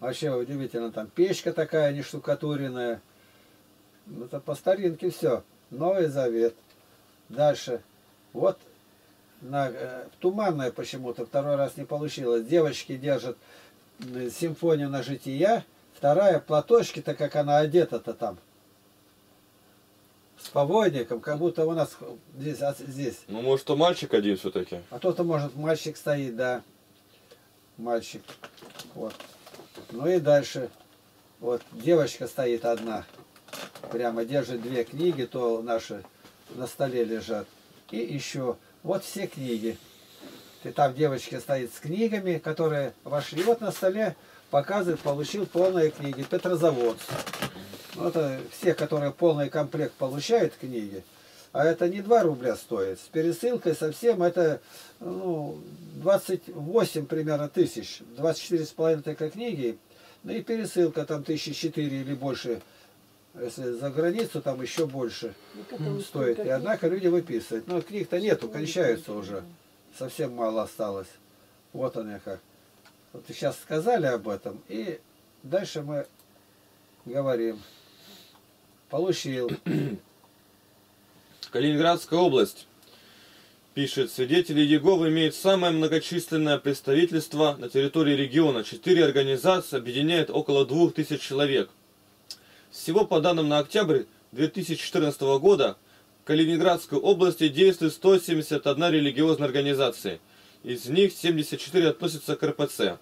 Вообще удивительно, там печка такая не штукатуренная. Ну, это по старинке все. Новый Завет. Дальше. Вот на, э, туманное почему-то второй раз не получилось. Девочки держат симфонию на жития. Вторая платочки-то, как она одета-то там. С поводником, как будто у нас здесь. А, здесь. Ну, может, то мальчик один все-таки. А то-то, может, мальчик стоит, да. Мальчик. Вот. Ну и дальше. Вот девочка стоит одна, прямо держит две книги, то наши на столе лежат. И еще вот все книги. И там девочка стоит с книгами, которые вошли. Вот на столе показывает, получил полные книги. Петрозаводск. Ну, это все, которые полный комплект получают книги. А это не 2 рубля стоит. С пересылкой совсем это ну, 28 примерно тысяч. 24 с половиной такой книги. Ну и пересылка там тысячи четыре или больше. Если за границу, там еще больше стоит. И однако люди выписывают. Но книг-то нету, кончаются уже. Совсем мало осталось. Вот они как. Вот сейчас сказали об этом. И дальше мы говорим. Получил. Калининградская область. Пишет, свидетели Иеговы имеют самое многочисленное представительство на территории региона. Четыре организации объединяют около двух тысяч человек. Всего по данным на октябрь 2014 года в Калининградской области действует 171 религиозная организация. Из них 74 относятся к РПЦ,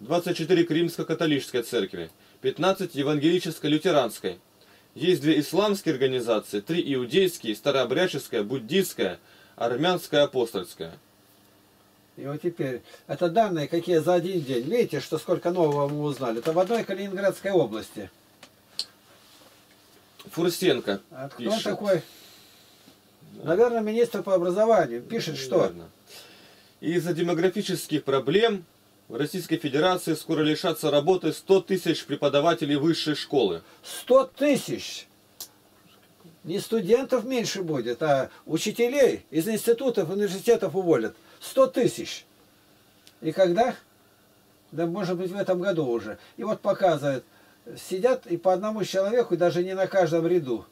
24 к Римско-католической церкви, 15 евангелическо-лютеранской, есть две исламские организации, три иудейские, старообрядческая, буддийская, армянская, апостольская. И вот теперь, это данные какие за один день. Видите, что сколько нового мы узнали? Это в одной Калининградской области. Фурсенко А кто пишет. такой? Наверное, министр по образованию. Пишет, что? Из-за демографических проблем в Российской Федерации скоро лишатся работы 100 тысяч преподавателей высшей школы. 100 тысяч. Не студентов меньше будет, а учителей из институтов, университетов уволят. 100 тысяч. И когда? Да может быть в этом году уже. И вот показывают, сидят и по одному человеку, даже не на каждом ряду.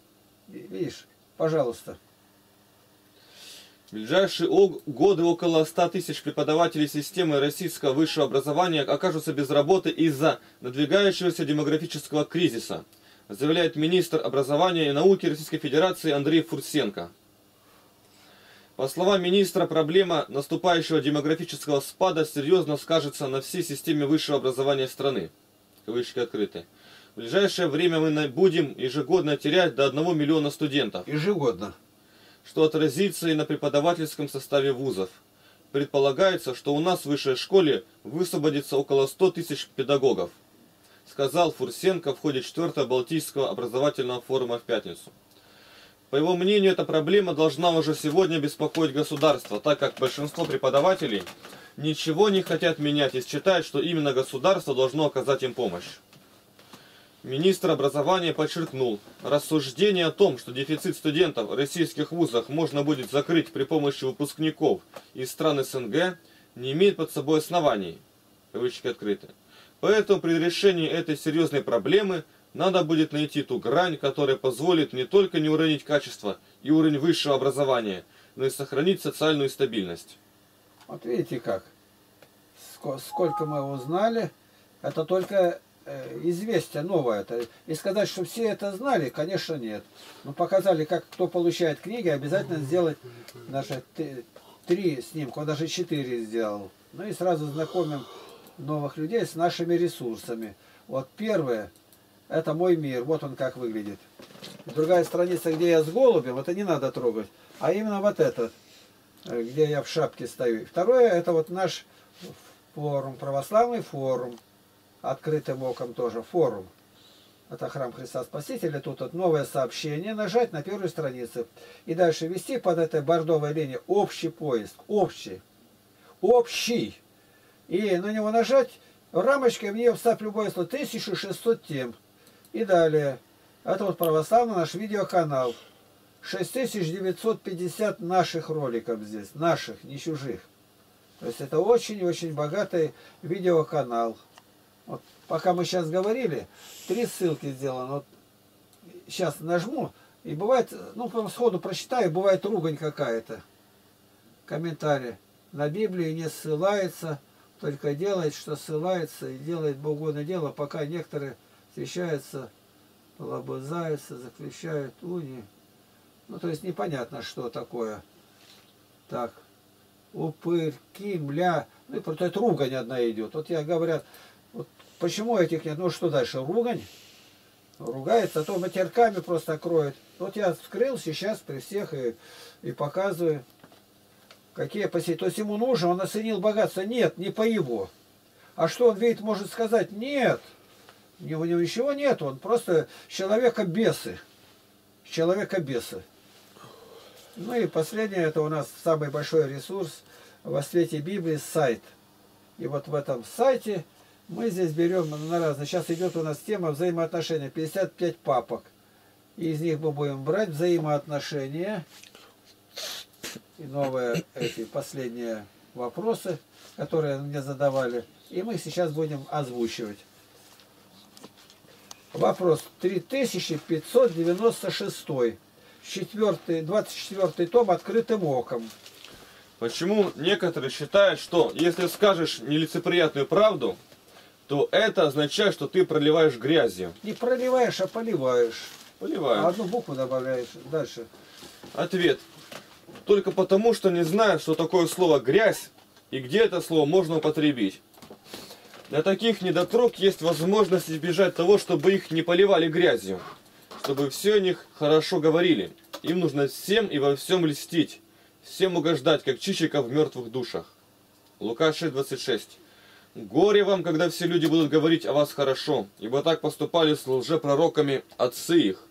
Видишь, пожалуйста. В ближайшие годы около 100 тысяч преподавателей системы российского высшего образования окажутся без работы из-за надвигающегося демографического кризиса, заявляет министр образования и науки Российской Федерации Андрей Фурсенко. По словам министра, проблема наступающего демографического спада серьезно скажется на всей системе высшего образования страны. Кавычки открыты. В ближайшее время мы будем ежегодно терять до 1 миллиона студентов Ежегодно. Что отразится и на преподавательском составе вузов. Предполагается, что у нас в высшей школе высвободится около 100 тысяч педагогов, сказал Фурсенко в ходе 4 Балтийского образовательного форума в пятницу. По его мнению, эта проблема должна уже сегодня беспокоить государство, так как большинство преподавателей ничего не хотят менять и считают, что именно государство должно оказать им помощь. Министр образования подчеркнул, рассуждение о том, что дефицит студентов в российских вузах можно будет закрыть при помощи выпускников из стран СНГ, не имеет под собой оснований. Кавычки открыты. Поэтому при решении этой серьезной проблемы надо будет найти ту грань, которая позволит не только не уронить качество и уровень высшего образования, но и сохранить социальную стабильность. Вот видите как. Ско- Сколько мы узнали, это только известие новое. Это. И сказать, что все это знали, конечно, нет. Но показали, как кто получает книги, обязательно сделать наши три снимка, он даже четыре сделал. Ну и сразу знакомим новых людей с нашими ресурсами. Вот первое, это мой мир, вот он как выглядит. Другая страница, где я с голубем, это не надо трогать. А именно вот этот, э, где я в шапке стою. Второе, это вот наш форум, православный форум. Открытым оком тоже форум. Это храм Христа Спасителя. Тут вот новое сообщение. Нажать на первую страницу. И дальше ввести под этой бордовой линией общий поиск. Общий. Общий. И на него нажать. Рамочкой в нее вставь любое слово. 1600 тем. И далее. Это вот православный наш видеоканал. 6950 наших роликов здесь. Наших, не чужих. То есть это очень-очень богатый видеоканал. Вот пока мы сейчас говорили, три ссылки сделаны. Вот сейчас нажму, и бывает, ну, прям сходу прочитаю, бывает ругань какая-то. Комментарий. На Библию не ссылается, только делает, что ссылается, и делает богоугодное дело, пока некоторые встречаются, лобызаются, заключают унии. Ну, то есть непонятно, что такое. Так. Упырь, кимля. Ну, и про это ругань одна идет. Вот я говорят, почему этих нет? Ну что дальше? Ругань? Ругается, а то матерками просто кроет. Вот я вскрыл сейчас при всех и, и показываю, какие посети. То есть ему нужно, он оценил богатство. Нет, не по его. А что он видит, может сказать? Нет. У него ничего нет, он просто человека бесы. Человека бесы. Ну и последнее, это у нас самый большой ресурс во свете Библии, сайт. И вот в этом сайте мы здесь берем на разные. Сейчас идет у нас тема взаимоотношения. 55 папок. Из них мы будем брать взаимоотношения. И новые эти последние вопросы, которые мне задавали. И мы сейчас будем озвучивать. Вопрос 3596. 4, 24 том открытым оком. Почему некоторые считают, что если скажешь нелицеприятную правду, то это означает, что ты проливаешь грязью. Не проливаешь, а поливаешь. Поливаешь. А одну букву добавляешь. Дальше. Ответ. Только потому, что не знают, что такое слово «грязь» и где это слово можно употребить. Для таких недотрог есть возможность избежать того, чтобы их не поливали грязью, чтобы все о них хорошо говорили. Им нужно всем и во всем льстить, всем угождать, как чичика в мертвых душах. Лука 6.26 Горе вам, когда все люди будут говорить о вас хорошо, ибо так поступали с лжепророками отцы их.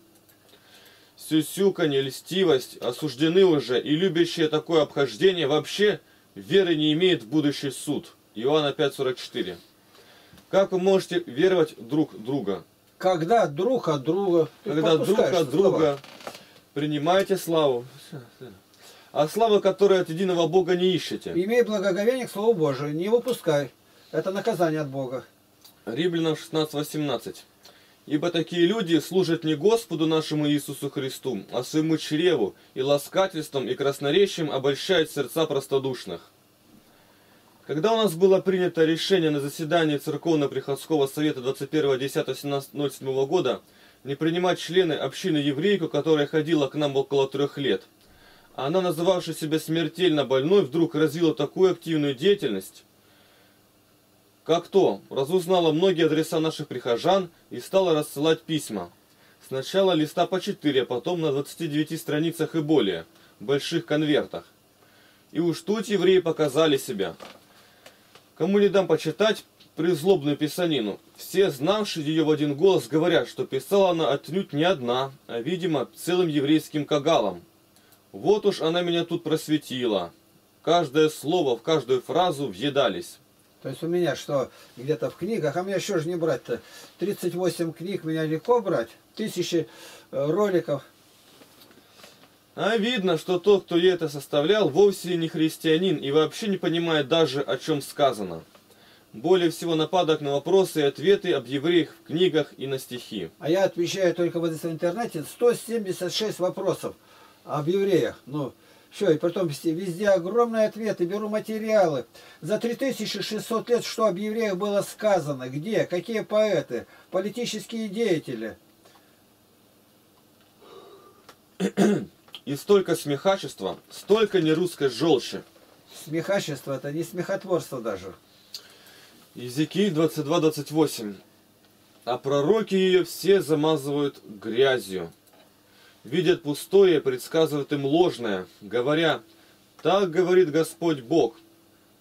Сюсюканье, льстивость осуждены уже, и любящие такое обхождение вообще веры не имеет в будущий суд. Иоанна 5.44 Как вы можете веровать друг друга? Когда друг от друга. Когда друг от слова. друга принимаете славу, а славы, которой от единого Бога не ищете. Имей благоговение к Слову Божию, не выпускай. Это наказание от Бога. Римлянам 16.18. Ибо такие люди служат не Господу нашему Иисусу Христу, а своему чреву, и ласкательством, и красноречием обольщают сердца простодушных. Когда у нас было принято решение на заседании Церковно-Приходского Совета 21.10.1707 года не принимать члены общины еврейку, которая ходила к нам около трех лет, а она, называвшая себя смертельно больной, вдруг развила такую активную деятельность, как то, разузнала многие адреса наших прихожан и стала рассылать письма. Сначала листа по 4, а потом на 29 страницах и более, в больших конвертах. И уж тут евреи показали себя. Кому не дам почитать призлобную писанину, все знавшие ее в один голос говорят, что писала она отнюдь не одна, а, видимо, целым еврейским кагалом. Вот уж она меня тут просветила. Каждое слово в каждую фразу въедались. То есть у меня что, где-то в книгах, а мне еще же не брать-то. 38 книг меня легко брать, тысячи э, роликов. А видно, что тот, кто ей это составлял, вовсе не христианин и вообще не понимает даже, о чем сказано. Более всего нападок на вопросы и ответы об евреях в книгах и на стихи. А я отвечаю только вот здесь в интернете 176 вопросов об евреях. Ну, все, и потом везде, огромные ответы, беру материалы. За 3600 лет что об евреях было сказано, где, какие поэты, политические деятели. И столько смехачества, столько нерусской желчи. Смехачество это не смехотворство даже. Езекииль 22-28. А пророки ее все замазывают грязью. Видят пустое, предсказывают им ложное, говоря, так говорит Господь Бог,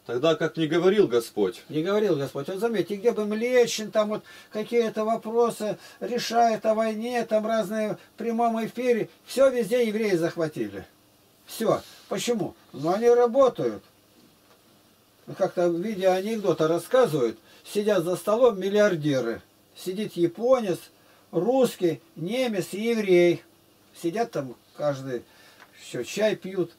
тогда как не говорил Господь. Не говорил Господь. Вот заметьте, где бы Млечин, там вот какие-то вопросы решает о войне, там разные в прямом эфире. Все везде евреи захватили. Все. Почему? Ну они работают. Ну, Как-то в виде анекдота рассказывают, сидят за столом миллиардеры. Сидит японец, русский, немец и еврей. Сидят там каждый, все, чай пьют.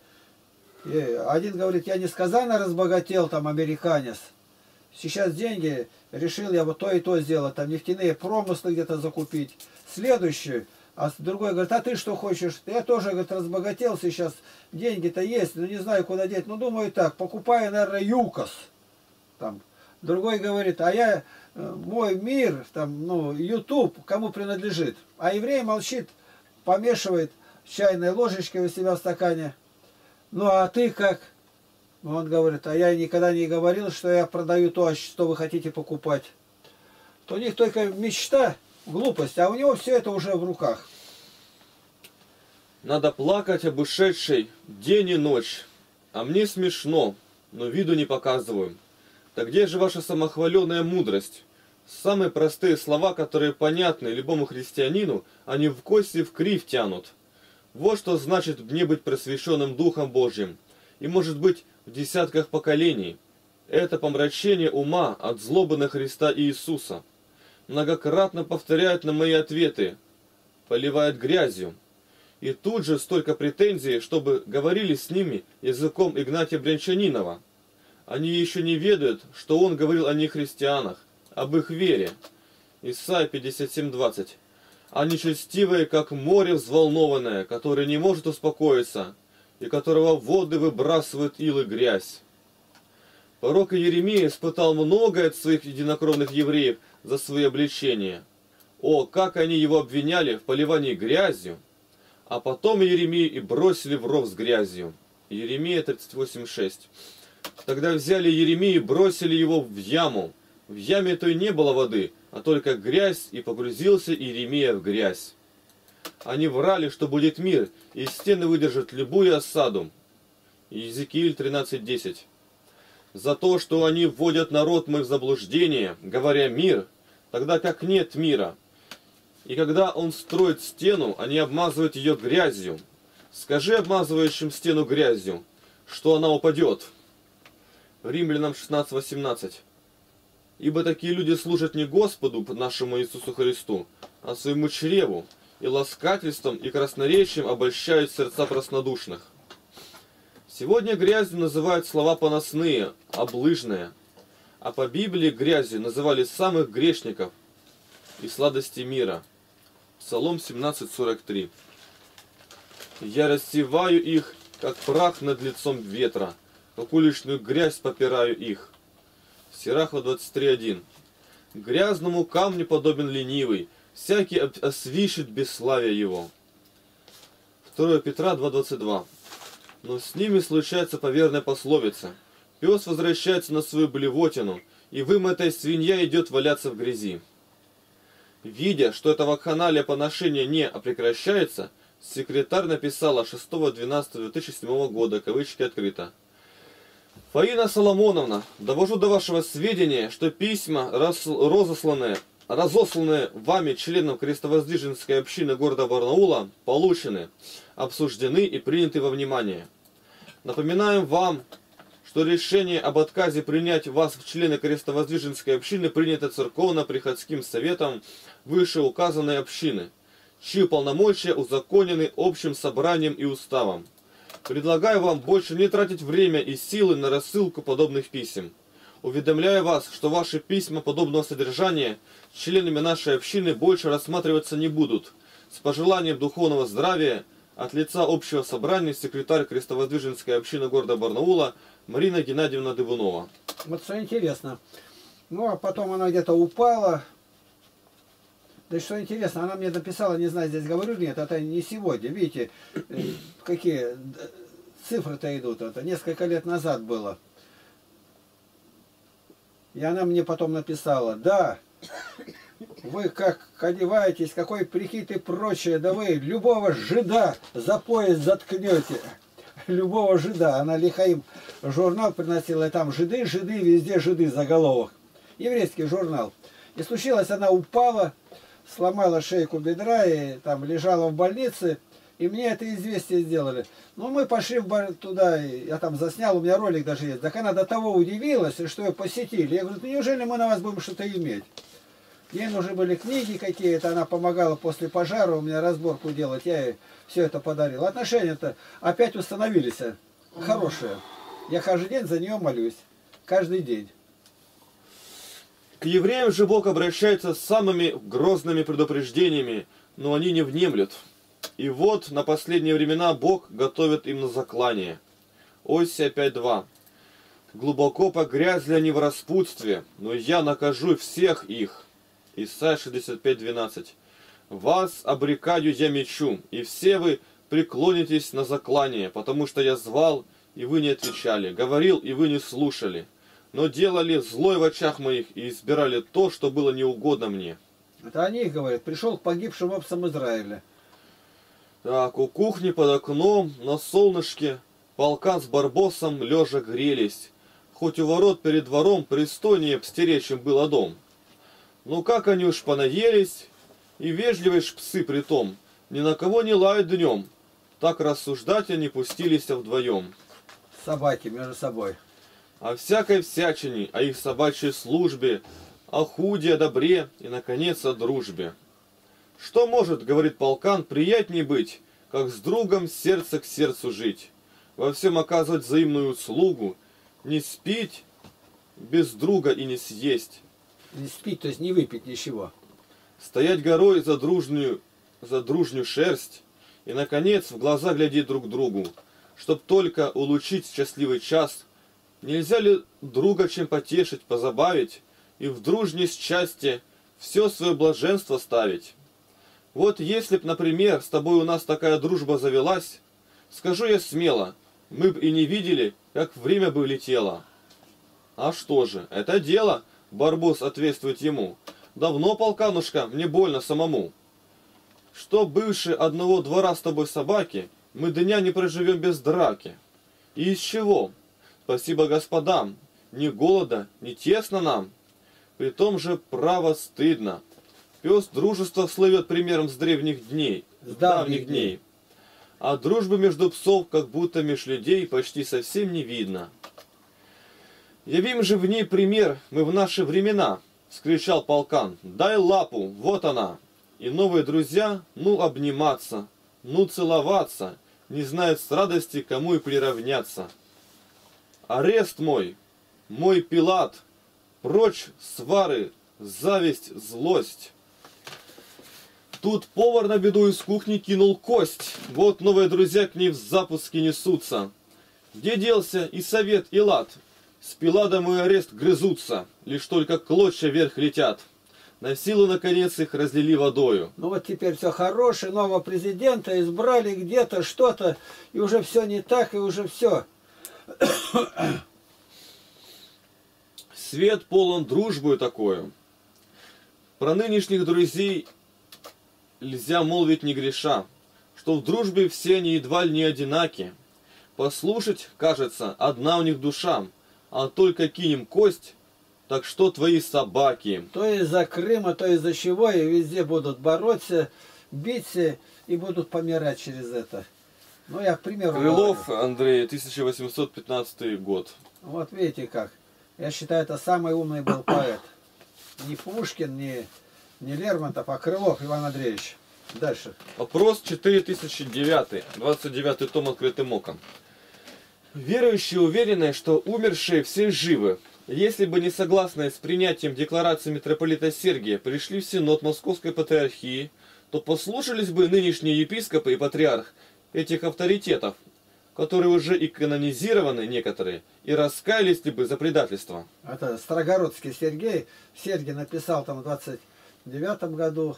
И один говорит, я несказанно разбогател, там, американец. Сейчас деньги, решил я вот то и то сделать, там, нефтяные промыслы где-то закупить. Следующий, а другой говорит, а ты что хочешь? Я тоже, говорит, разбогател сейчас, деньги-то есть, но не знаю, куда деть. Ну, думаю так, покупаю, наверное, ЮКОС. Там. Другой говорит, а я, э, мой мир, там, ну, YouTube, кому принадлежит? А еврей молчит, помешивает чайной ложечкой у себя в стакане. Ну а ты как? Он говорит, а я никогда не говорил, что я продаю то, что вы хотите покупать. то у них только мечта, глупость, а у него все это уже в руках. Надо плакать об ушедшей день и ночь. А мне смешно, но виду не показываю. Так где же ваша самохваленная мудрость? Самые простые слова, которые понятны любому христианину, они в кости в кривь тянут. Вот что значит мне быть просвещенным Духом Божьим. И может быть в десятках поколений. Это помрачение ума от злобы на Христа Иисуса. Многократно повторяют на мои ответы, поливают грязью. И тут же столько претензий, чтобы говорили с ними языком Игнатия Брянчанинова. Они еще не ведают, что он говорил о нехристианах, об их вере. Исайя 57.20. А нечестивые, как море взволнованное, которое не может успокоиться, и которого воды выбрасывают ил и грязь. Пророк Еремия испытал многое от своих единокровных евреев за свои обличения. О, как они его обвиняли в поливании грязью! А потом Еремию и бросили в ров с грязью. Еремия 38.6. Тогда взяли Еремию и бросили его в яму. В яме той не было воды, а только грязь, и погрузился Иеремия в грязь. Они врали, что будет мир, и стены выдержат любую осаду. Иезекииль 13.10 За то, что они вводят народ мой в заблуждение, говоря мир, тогда как нет мира. И когда он строит стену, они обмазывают ее грязью. Скажи обмазывающим стену грязью, что она упадет. Римлянам 16.18 Ибо такие люди служат не Господу нашему Иисусу Христу, а своему чреву, и ласкательством и красноречием обольщают сердца простодушных. Сегодня грязью называют слова поносные, облыжные, а по Библии грязью называли самых грешников и сладости мира. Псалом 17.43 «Я рассеваю их, как прах над лицом ветра, как уличную грязь попираю их». Сирахва 23.1 «Грязному камню подобен ленивый, всякий освищет бесславие его». 2 Петра 2.22 «Но с ними случается поверная пословица. Пес возвращается на свою блевотину, и вымытая свинья идет валяться в грязи». Видя, что это вакханалия поношения не прекращается, секретарь написала 6.12.2007 года, кавычки открыто. Фаина Соломоновна, довожу до вашего сведения, что письма, разосланные, разосланные вами членам крестовоздвиженской общины города Барнаула, получены, обсуждены и приняты во внимание. Напоминаем вам, что решение об отказе принять вас в члены крестовоздвиженской общины принято церковно-приходским советом вышеуказанной общины, чьи полномочия узаконены общим собранием и уставом. Предлагаю вам больше не тратить время и силы на рассылку подобных писем. Уведомляю вас, что ваши письма подобного содержания членами нашей общины больше рассматриваться не будут. С пожеланием духовного здравия от лица общего собрания секретарь крестовоздвиженской общины города Барнаула Марина Геннадьевна Дыбунова. Вот что интересно. Ну, а потом она где-то упала, да что интересно, она мне написала, не знаю, здесь говорю нет, это не сегодня. Видите, э, какие цифры-то идут. Это несколько лет назад было. И она мне потом написала, да, вы как одеваетесь, какой прикид и прочее, да вы любого жида за пояс заткнете. Любого жида. Она лихаим журнал приносила, и там жиды, жиды, везде жиды заголовок. Еврейский журнал. И случилось, она упала, сломала шейку бедра и там лежала в больнице. И мне это известие сделали. Ну, мы пошли туда, я там заснял, у меня ролик даже есть. Так она до того удивилась, что ее посетили. Я говорю, неужели мы на вас будем что-то иметь? Ей нужны были книги какие-то, она помогала после пожара у меня разборку делать, я ей все это подарил. Отношения-то опять установились хорошие. Я каждый день за нее молюсь. Каждый день. К евреям же Бог обращается с самыми грозными предупреждениями, но они не внемлют. И вот на последние времена Бог готовит им на заклание. Осия 5.2 Глубоко погрязли они в распутстве, но я накажу всех их. Исайя 65.12 Вас обрекаю я мечу, и все вы преклонитесь на заклание, потому что я звал, и вы не отвечали, говорил, и вы не слушали. Но делали злой в очах моих и избирали то, что было неугодно мне. Это они говорят, пришел к погибшим овцам Израиля. Так, у кухни под окном, на солнышке, полкан с барбосом лежа грелись. Хоть у ворот перед двором пристойнее б стеречь им было дом. Ну как они уж понаелись, и вежливые ж псы притом, ни на кого не лают днем. Так рассуждать они пустились вдвоем. Собаки между собой. О всякой всячине, о их собачьей службе, о худе, о добре и, наконец, о дружбе. Что может, говорит полкан, приятней быть, как с другом сердце к сердцу жить, во всем оказывать взаимную услугу, не спить без друга и не съесть, Не спить, то есть не выпить ничего. стоять горой за дружную, за дружнюю шерсть и, наконец, в глаза глядеть друг другу, чтоб только улучшить счастливый час, нельзя ли друга чем потешить, позабавить и в дружнее счастье все свое блаженство ставить? Вот если б, например, с тобой у нас такая дружба завелась, скажу я смело, мы б и не видели, как время бы летело. А что же, это дело, Барбос ответствует ему. Давно, полканушка, мне больно самому. Что бывшие одного двора с тобой собаки, мы дня не проживем без драки. И из чего? Спасибо господам, ни голода, ни тесно нам. При том же право стыдно. Пес дружества слывет примером с древних дней, С давних дней. А дружбы между псов, как будто меж людей, почти совсем не видно. Явим же в ней пример мы в наши времена, скричал полкан. Дай лапу, вот она. И новые друзья, ну обниматься, ну целоваться, не знают с радости, кому и приравняться. Арест мой, мой Пилат, прочь свары, зависть, злость. Тут повар на беду из кухни кинул кость. Вот новые друзья к ней в запуске несутся. Где делся и совет, и лад? С Пиладом и арест грызутся, лишь только клочья вверх летят. На силу, наконец, их разлили водою. Ну вот теперь все хорошее, нового президента избрали где-то что-то, и уже все не так, и уже все. Свет полон дружбою такую. Про нынешних друзей нельзя молвить не греша, что в дружбе все они едва ли не одинаки. Послушать, кажется, одна у них душа, а только кинем кость, так что твои собаки. То из-за Крыма, то из-за чего, и везде будут бороться, биться и будут помирать через это. Ну, я, к примеру, Крылов говорю. Андрей, 1815 год. Вот видите как. Я считаю, это самый умный был поэт. Не Пушкин, не, не Лермонтов, а Крылов Иван Андреевич. Дальше. Вопрос 4009, 29 том открытым оком. Верующие уверены, что умершие все живы. Если бы не согласные с принятием декларации митрополита Сергия пришли в Синод Московской Патриархии, то послушались бы нынешние епископы и патриарх этих авторитетов, которые уже и канонизированы некоторые, и раскаялись ли бы за предательство. Это Строгородский Сергей. Сергий написал там в 29 году,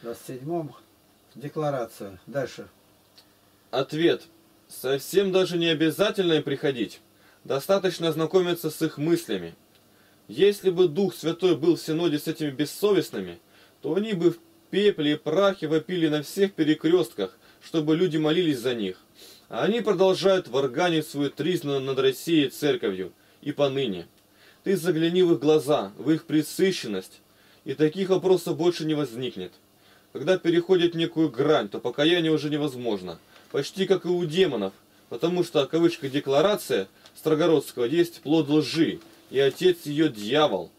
в 27 декларацию. Дальше. Ответ. Совсем даже не обязательно им приходить. Достаточно ознакомиться с их мыслями. Если бы Дух Святой был в Синоде с этими бессовестными, то они бы в пепле и прахе вопили на всех перекрестках, чтобы люди молились за них. А они продолжают варганить свою тризну над Россией церковью, и поныне. Ты загляни в их глаза, в их пресыщенность, и таких вопросов больше не возникнет. Когда переходит некую грань, то покаяние уже невозможно, почти как и у демонов, потому что, кавычка, декларация Строгородского есть плод лжи, и отец ее дьявол.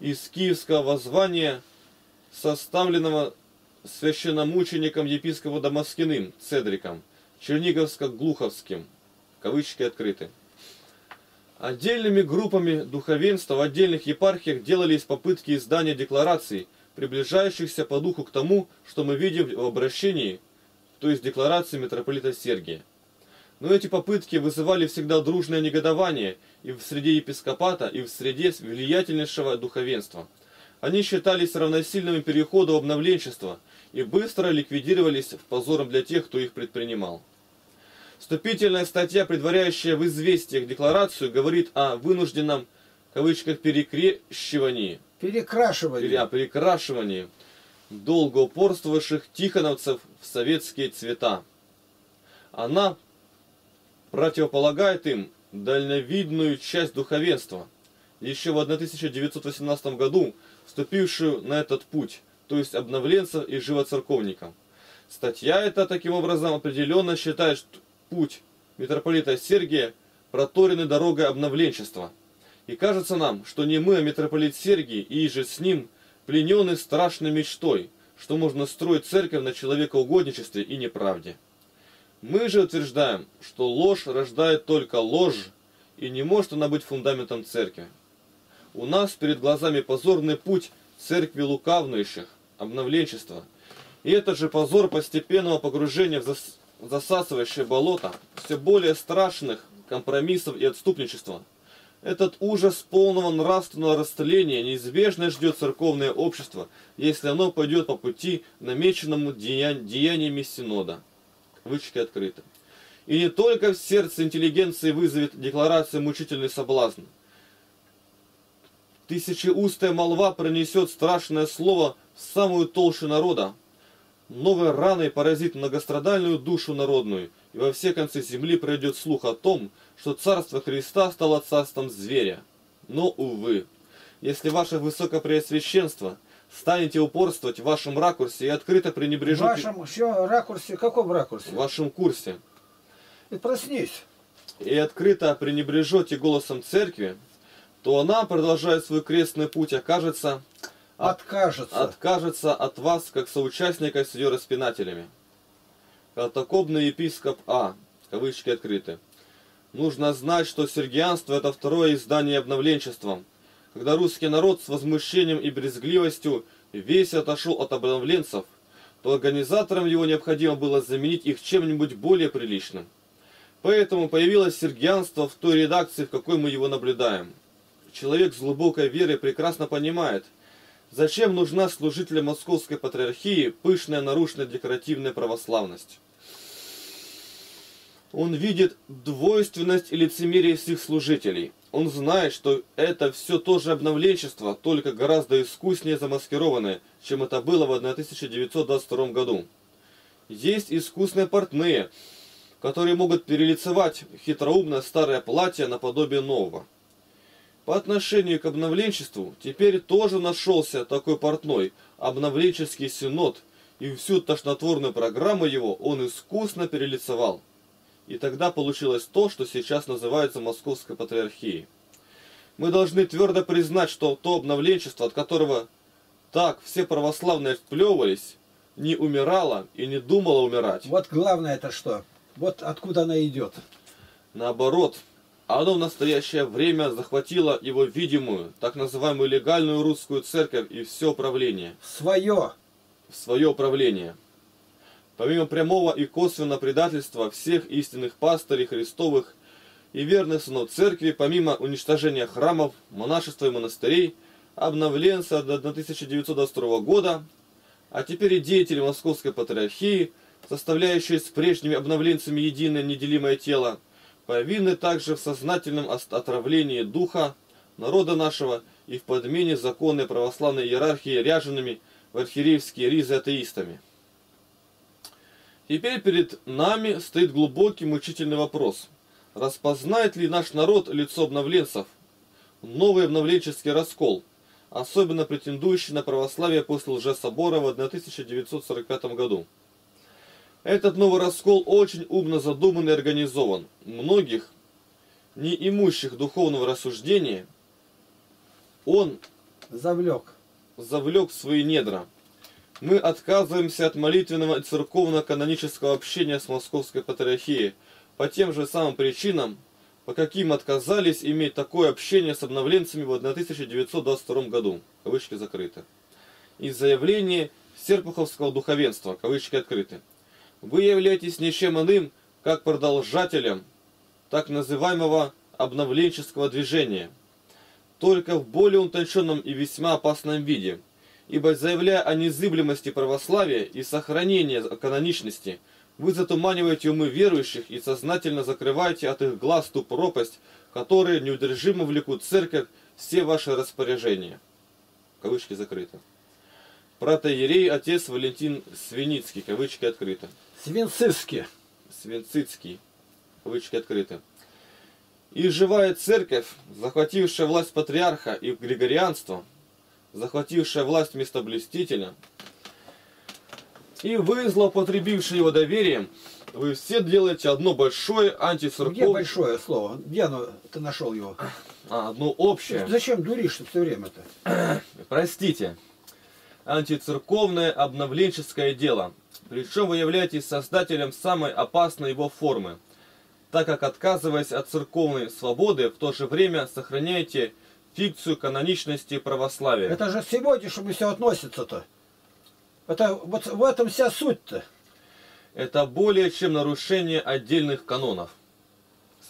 Из киевского воззвания, составленного священномучеником епископом Дамаскиным Цедриком, Черниговско-Глуховским, кавычки открыты. Отдельными группами духовенства в отдельных епархиях делались попытки издания деклараций, приближающихся по духу к тому, что мы видим в обращении, то есть декларации митрополита Сергия. Но эти попытки вызывали всегда дружное негодование и в среде епископата, и в среде влиятельнейшего духовенства. Они считались равносильными переходу в обновленчество и быстро ликвидировались позором для тех, кто их предпринимал. Вступительная статья, предваряющая в известиях декларацию, говорит о вынужденном, в кавычках, перекрещивании, Перекрашивание. пере- а, перекрашивании долго упорствовавших тихоновцев в советские цвета. Она противополагает им дальновидную часть духовенства, еще в 1918 году вступившую на этот путь, то есть обновленцев и живоцерковников. Статья эта таким образом определенно считает что путь митрополита Сергия проторенной дорогой обновленчества. И кажется нам, что не мы, а митрополит Сергий и же с ним пленены страшной мечтой, что можно строить церковь на человекоугодничестве и неправде. Мы же утверждаем, что ложь рождает только ложь, и не может она быть фундаментом церкви. У нас перед глазами позорный путь церкви лукавнующих, обновленчества. И этот же позор постепенного погружения в зас- в засасывающее болото все более страшных компромиссов и отступничества. Этот ужас полного нравственного растления неизбежно ждет церковное общество, если оно пойдет по пути, намеченному деян- деяниями Синода. Кавычки открыты. И не только в сердце интеллигенции вызовет декларация мучительный соблазн. Тысячеустая молва пронесет страшное слово в самую толщу народа. Новой раной поразит многострадальную душу народную, и во все концы земли пройдет слух о том, что царство Христа стало царством зверя. Но, увы, если ваше высокопреосвященство станете упорствовать в вашем ракурсе и открыто В пренебрежете вашем еще ракурсе, каком ракурсе? в вашем курсе, И проснись. и открыто пренебрежете голосом церкви, то она, продолжая свой крестный путь, окажется, Откажется. откажется от вас, как соучастника с ее распинателями. Катакобный епископ А, кавычки открыты. Нужно знать, что сергианство – это второе издание обновленчества, когда русский народ с возмущением и брезгливостью весь отошел от обновленцев, то организаторам его необходимо было заменить их чем-нибудь более приличным. Поэтому появилось сергианство в той редакции, в какой мы его наблюдаем. Человек с глубокой верой прекрасно понимает, зачем нужна служителям Московской Патриархии пышная нарушенная декоративная православность. Он видит двойственность и лицемерие всех служителей. Он знает, что это все тоже обновленчество, только гораздо искуснее замаскированное, чем это было в 1922 году. Есть искусные портные, которые могут перелицевать хитроумное старое платье наподобие нового. По отношению к обновленчеству теперь тоже нашелся такой портной, обновленческий синод, и всю тошнотворную программу его он искусно перелицевал. И тогда получилось то, что сейчас называется Московской Патриархией. Мы должны твердо признать, что то обновленчество, от которого так все православные отплевывались, не умирало и не думало умирать. Вот главное это что? Вот откуда она идет. Наоборот, оно в настоящее время захватило его видимую, так называемую легальную русскую церковь и все правление, Свое. в свое правление. Помимо прямого и косвенного предательства всех истинных пастырей Христовых и верных сынов церкви, помимо уничтожения храмов, монашества и монастырей, обновленцы до 1922 года, а теперь и деятели Московской Патриархии, составляющие с прежними обновленцами единое неделимое тело, повинны также в сознательном отравлении духа народа нашего и в подмене законной православной иерархии ряжеными в архиереевские ризы атеистами. Теперь перед нами стоит глубокий мучительный вопрос. Распознает ли наш народ лицо обновленцев? Новый обновленческий раскол, особенно претендующий на православие после лжесобора в 1945 году. Этот новый раскол очень умно задуман и организован. Многих, не имущих духовного рассуждения, он Завлек. завлек в свои недра. Мы отказываемся от молитвенного и церковно-канонического общения с Московской Патриархией по тем же самым причинам, по каким отказались иметь такое общение с обновленцами в 1922 году. Кавычки закрыты. Из заявления Серпуховского духовенства. Кавычки открыты. Вы являетесь ничем иным, как продолжателем так называемого обновленческого движения, только в более утонченном и весьма опасном виде – ибо заявляя о незыблемости православия и сохранении каноничности, Вы затуманиваете умы верующих и сознательно закрываете от их глаз ту пропасть, которая неудержимо влекут церковь все ваши распоряжения. Кавычки закрыты. Протоиерей отец Валентин Свиницкий, кавычки открыты. Свинцицкий. Свинцицкий, кавычки открыты. И живая церковь, захватившая власть патриарха и григорианство, захватившая власть местоблюстителя, и вы, злоупотребившие его доверием, вы все делаете одно большое антицерковное... Где большое слово? Где оно? Ты нашел его? А, одно общее. Зачем дуришь все время-то? Простите. Антицерковное обновленческое дело. Причем вы являетесь создателем самой опасной его формы, так как отказываясь от церковной свободы, в то же время сохраняете фикцию каноничности православия. Это же сегодняшнему все относится-то. Это вот в этом вся суть-то. Это более чем нарушение отдельных канонов.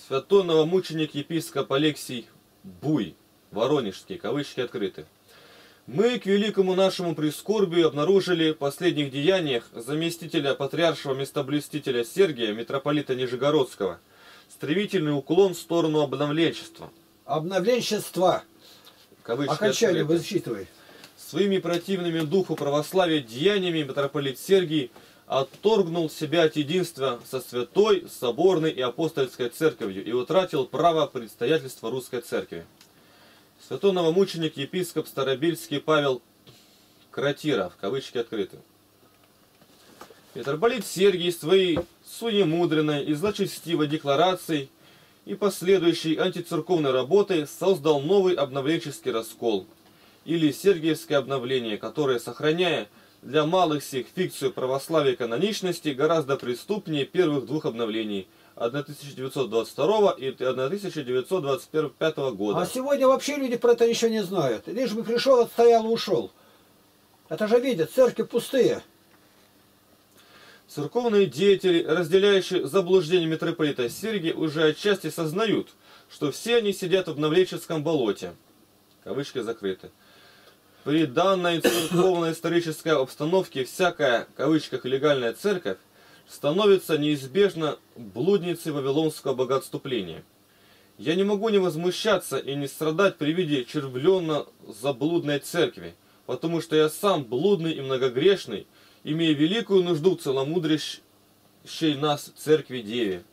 Святой новомученик епископ Алексий Буй, Воронежский, кавычки открыты. Мы к великому нашему прискорбию обнаружили в последних деяниях заместителя патриаршего местоблюстителя Сергия, митрополита Нижегородского, стремительный уклон в сторону обновленчества. Обновленчество. Кавычки Окончание открыты. высчитывай. Своими противными духу православия деяниями митрополит Сергий отторгнул себя от единства со святой, соборной и апостольской церковью и утратил право предстоятельства русской церкви. Святой новомученик епископ Старобельский Павел Кратиров, кавычки открыты. Митрополит Сергий своей суемудренной и злочестивой декларацией и последующей антицерковной работой создал новый обновленческий раскол – или Сергиевское обновление, которое, сохраняя для малых сих фикцию православия каноничности, гораздо преступнее первых двух обновлений 1922 и 1925 года. А сегодня вообще люди про это ничего не знают. Лишь бы пришел, отстоял и ушел. Это же видят, церкви пустые. Церковные деятели, разделяющие заблуждение митрополита Сергия, уже отчасти сознают, что все они сидят в обновленческом болоте. Кавычки закрыты. При данной церковной исторической обстановке всякая, в кавычках, легальная церковь становится неизбежно блудницей вавилонского богоотступления. Я не могу не возмущаться и не страдать при виде червленно-заблудной церкви, потому что я сам блудный и многогрешный, имея великую нужду целомудрящей нас церкви Деве,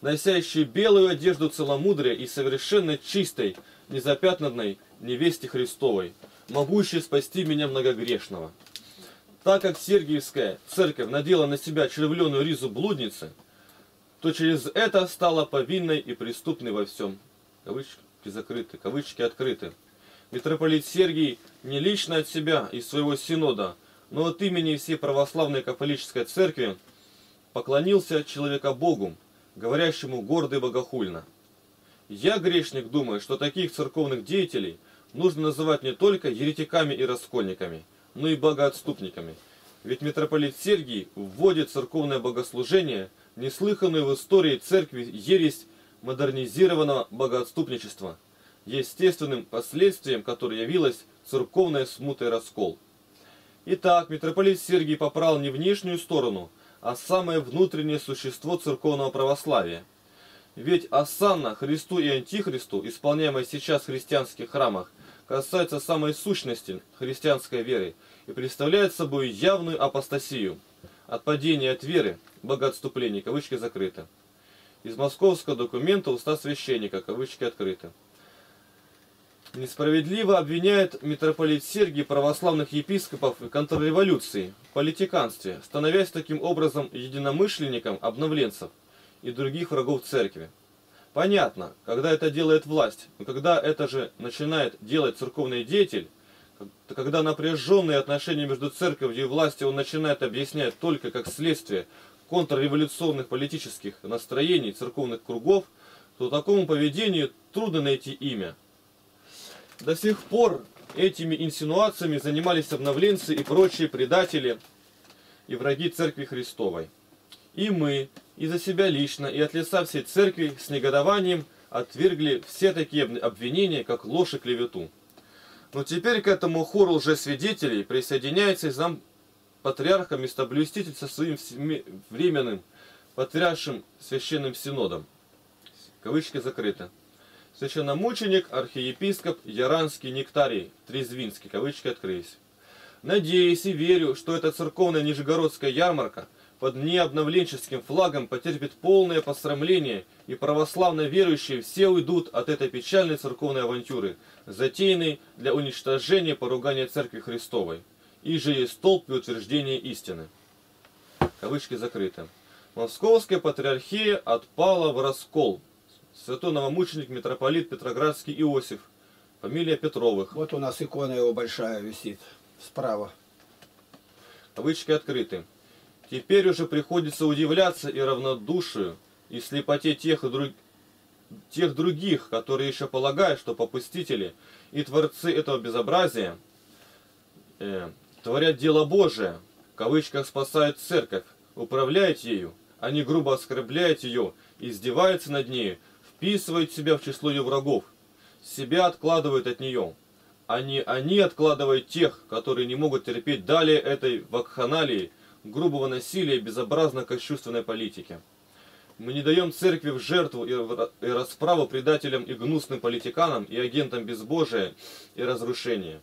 носящей белую одежду целомудрия и совершенно чистой, незапятнанной невесте Христовой, могущий спасти меня многогрешного. Так как Сергиевская церковь надела на себя червленую ризу блудницы, то через это стала повинной и преступной во всем. Кавычки закрыты, кавычки открыты. Митрополит Сергий не лично от себя и своего синода, но от имени всей православной католической церкви поклонился человека Богу, говорящему гордо и богохульно. Я, грешник, думаю, что таких церковных деятелей – нужно называть не только еретиками и раскольниками, но и богоотступниками. Ведь митрополит Сергий вводит церковное богослужение, неслыханную в истории церкви ересь модернизированного богоотступничества, естественным последствием которой явилась церковная смута и раскол. Итак, митрополит Сергий попрал не внешнюю сторону, а самое внутреннее существо церковного православия. Ведь осанна Христу и Антихристу, исполняемая сейчас в христианских храмах, касается самой сущности христианской веры и представляет собой явную апостасию, отпадение от веры, богоотступление, кавычки закрыты. Из московского документа уста священника, кавычки открыты. Несправедливо обвиняет митрополит Сергий православных епископов в контрреволюции, политиканстве, становясь таким образом единомышленником обновленцев и других врагов церкви. Понятно, когда это делает власть, но когда это же начинает делать церковный деятель, когда напряженные отношения между церковью и властью он начинает объяснять только как следствие контрреволюционных политических настроений церковных кругов, то такому поведению трудно найти имя. До сих пор этими инсинуациями занимались обновленцы и прочие предатели и враги Церкви Христовой. И мы, и за себя лично, и от лица всей церкви с негодованием отвергли все такие обвинения, как ложь и клевету. Но теперь к этому хору лжесвидетелей присоединяется и зам патриарха местоблюститель со своим временным Патриаршим священным синодом. Кавычки закрыты. Священномученик, архиепископ Яранский Нектарий, Трезвинский, кавычки открылись. Надеюсь и верю, что эта церковная нижегородская ярмарка под необновленческим флагом потерпит полное посрамление, и православно верующие все уйдут от этой печальной церковной авантюры, затеянной для уничтожения поругания Церкви Христовой, и же есть столб и утверждение истины. Кавычки закрыты. Московская патриархия отпала в раскол, святой новомученик митрополит Петроградский Иосиф, фамилия Петровых. Вот у нас икона его большая висит справа. Кавычки открыты. Теперь уже приходится удивляться и равнодушию, и слепоте тех, и друг... тех других, которые еще полагают, что попустители и творцы этого безобразия э, творят дело Божие, в кавычках спасают церковь, управляют ею, они грубо оскорбляют ее, издеваются над нею, вписывают себя в число ее врагов, себя откладывают от нее. Они, они откладывают тех, которые не могут терпеть далее этой вакханалии, грубого насилия и безобразно-кощувственной политики. Мы не даем церкви в жертву и расправу предателям и гнусным политиканам и агентам безбожия и разрушения.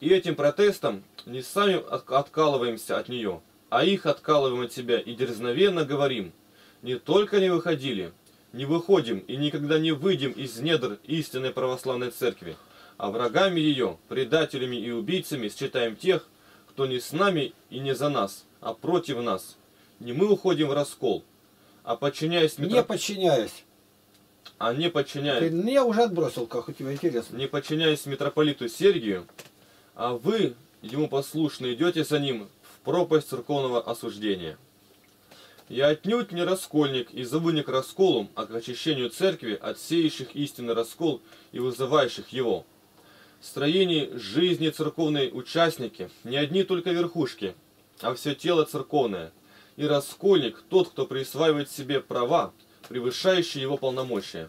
И этим протестом не сами откалываемся от нее, а их откалываем от себя и дерзновенно говорим, не только не выходили, не выходим и никогда не выйдем из недр истинной православной церкви, а врагами ее, предателями и убийцами считаем тех, кто не с нами и не за нас, а против нас. Не мы уходим в раскол, а подчиняясь... Метро... Не подчиняясь. А не подчиняясь... Ты меня уже отбросил, как у тебя интересно. Не подчиняясь митрополиту Сергию, а вы, ему послушно, идете за ним в пропасть церковного осуждения. Я отнюдь не раскольник и зову не к расколу, а к очищению церкви от сеющих истинный раскол и вызывающих его. Строении жизни церковной участники не одни только верхушки, а все тело церковное. И раскольник тот, кто присваивает себе права, превышающие его полномочия.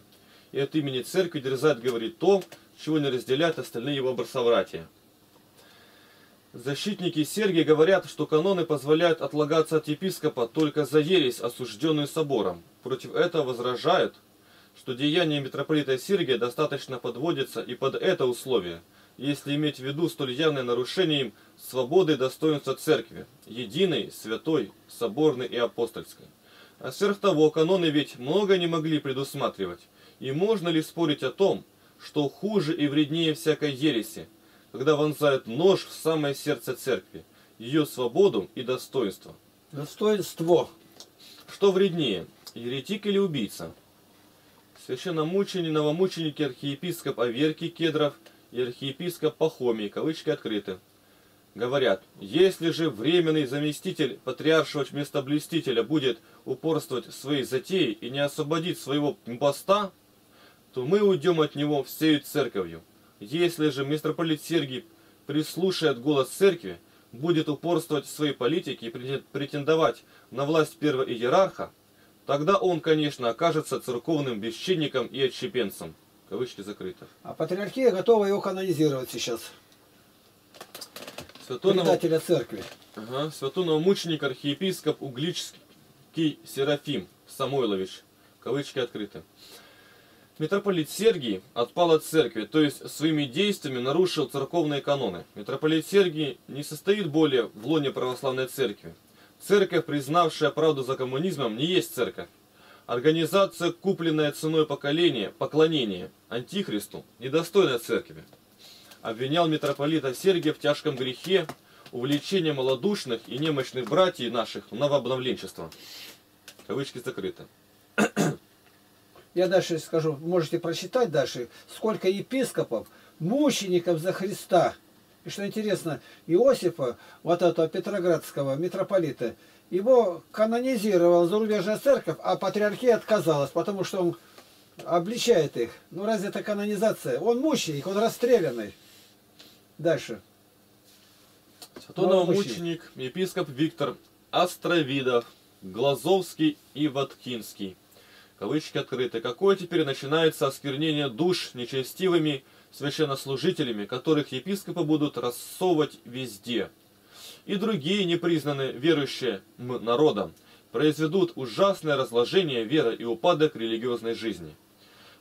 И от имени церкви дерзает говорить то, чего не разделяют остальные его братья. Защитники Сергия говорят, что каноны позволяют отлагаться от епископа только за ересь, осужденную собором. Против этого возражают, что деяния митрополита Сергия достаточно подводятся и под это условие, если иметь в виду столь явное нарушение им свободы и достоинства церкви, единой, святой, соборной и апостольской. А сверх того, каноны ведь много не могли предусматривать, и можно ли спорить о том, что хуже и вреднее всякой ереси, когда вонзают нож в самое сердце церкви, ее свободу и достоинство. Достоинство. Что вреднее, еретик или убийца? Священномученик, новомученики, архиепископ Аверкий Кедров и архиепископ Пахомий, кавычки открыты, говорят, если же временный заместитель патриаршего местоблестителя будет упорствовать в своей затее и не освободить своего поста, то мы уйдем от него всею церковью. Если же митрополит Сергий, прислушает голос церкви, будет упорствовать в своей политике и претендовать на власть первого иерарха, тогда он, конечно, окажется церковным бесчинником и отщепенцем. Кавычки закрыты. А патриархия готова его канонизировать сейчас. Святоного... Предателя церкви. Ага, святоного мученик, архиепископ Угличский Серафим Самойлович. Кавычки открыты. Митрополит Сергий отпал от церкви, то есть своими действиями нарушил церковные каноны. Митрополит Сергий не состоит более в лоне православной церкви. Церковь, признавшая правду за коммунизмом, не есть церковь. Организация, купленная ценой поколения, поклонения антихристу, недостойна церкви. Обвинял митрополита Сергия в тяжком грехе увлечения малодушных и немощных братьев наших в новообновленчество. Кавычки закрыты. Я дальше скажу, можете прочитать дальше, сколько епископов, мучеников за Христа. И что интересно, Иосифа, вот этого Петроградского митрополита, его канонизировала зарубежная церковь, а патриархия отказалась, потому что он обличает их. Ну разве это канонизация? Он мученик, он расстрелянный. Дальше. Святой епископ Виктор Островидов, Глазовский и Ваткинский кавычки открыты, какое теперь начинается осквернение душ нечестивыми священнослужителями, которых епископы будут рассовывать везде. И другие непризнанные верующие народом, произведут ужасное разложение веры и упадок религиозной жизни.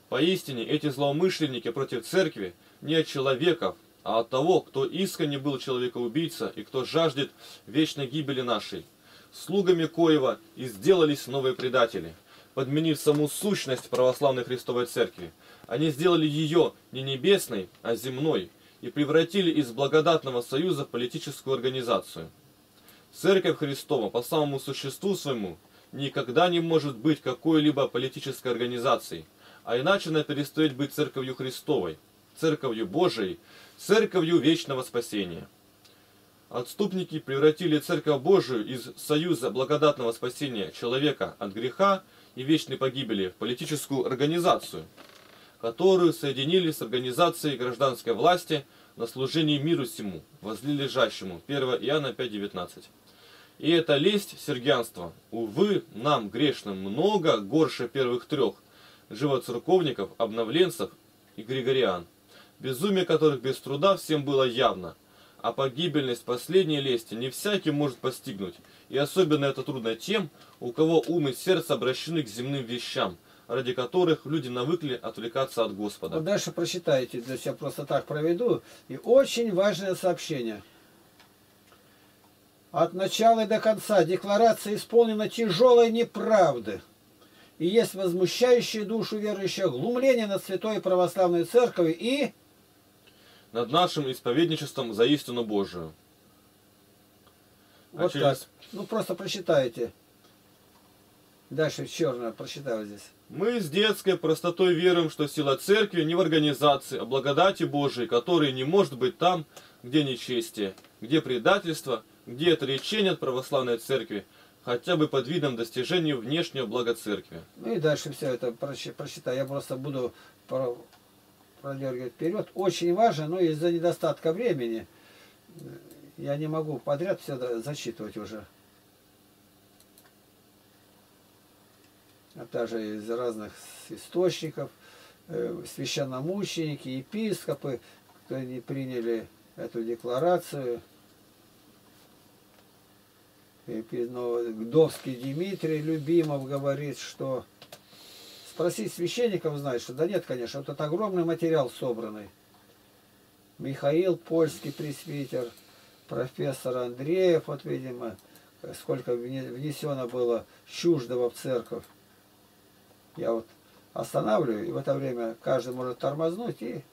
Поистине, эти злоумышленники против церкви не от человеков, а от того, кто искренне был человекоубийца и кто жаждет вечной гибели нашей. Слугами коего и сделались новые предатели, подменив саму сущность православной Христовой Церкви. Они сделали ее не небесной, а земной, и превратили из благодатного союза политическую организацию. Церковь Христова по самому существу своему никогда не может быть какой-либо политической организацией, а иначе она перестает быть Церковью Христовой, Церковью Божией, Церковью вечного спасения. Отступники превратили Церковь Божию из союза благодатного спасения человека от греха и вечной погибели в политическую организацию, которую соединили с организацией гражданской власти на служении миру всему, возле лежащему. 1 Иоанна 5.19. И эта лесть сергианства, увы, нам, грешным, много горше первых трех живоцерковников, обновленцев и григориан, безумие которых без труда всем было явно, а погибельность последней лести не всякий может постигнуть, и особенно это трудно тем, у кого ум и сердце обращены к земным вещам, ради которых люди навыкли отвлекаться от Господа. Вот дальше прочитайте, здесь я просто так проведу. И очень важное сообщение. От начала до конца декларация исполнена тяжелой неправды. И есть возмущающие душу верующих глумление над Святой Православной Церковью и Над нашим исповедничеством за истину Божию. А вот через- так. Ну просто прочитайте. Дальше черное прочитаю здесь. Мы с детской простотой веруем, что сила церкви не в организации, а благодати Божией, которой не может быть там, где нечестие, где предательство, где отречение от православной церкви, хотя бы под видом достижения внешнего блага церкви. Ну и дальше все это прочитаю. Я просто буду про- продергивать вперед. Очень важно, но из-за недостатка времени я не могу подряд все зачитывать уже. А также из разных источников, э, священномученики, епископы, кто не приняли эту декларацию. Гдовский Дмитрий Любимов говорит, что спросить священников знает, что да нет, конечно, вот этот огромный материал собранный. Михаил Польский пресвитер, профессор Андреев, вот видимо, сколько вне- внесено было чуждого в церковь. Я вот останавливаю, и в это время каждый может тормознуть и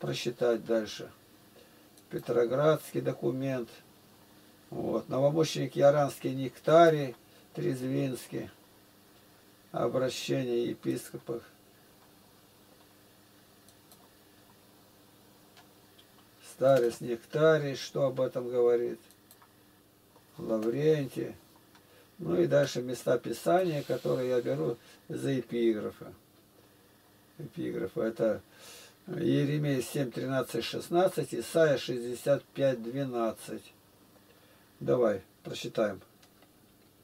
просчитать дальше. Петроградский документ. Вот. Новомощник Яранский нектарий, Трезвинский. Обращение епископов. Старец Нектарий, что об этом говорит? Лаврентий. Ну и дальше места Писания, которые я беру за эпиграфа. Эпиграфа. Это Еремей 7, 13, 16, Исайя 65, 12. Давай, прочитаем.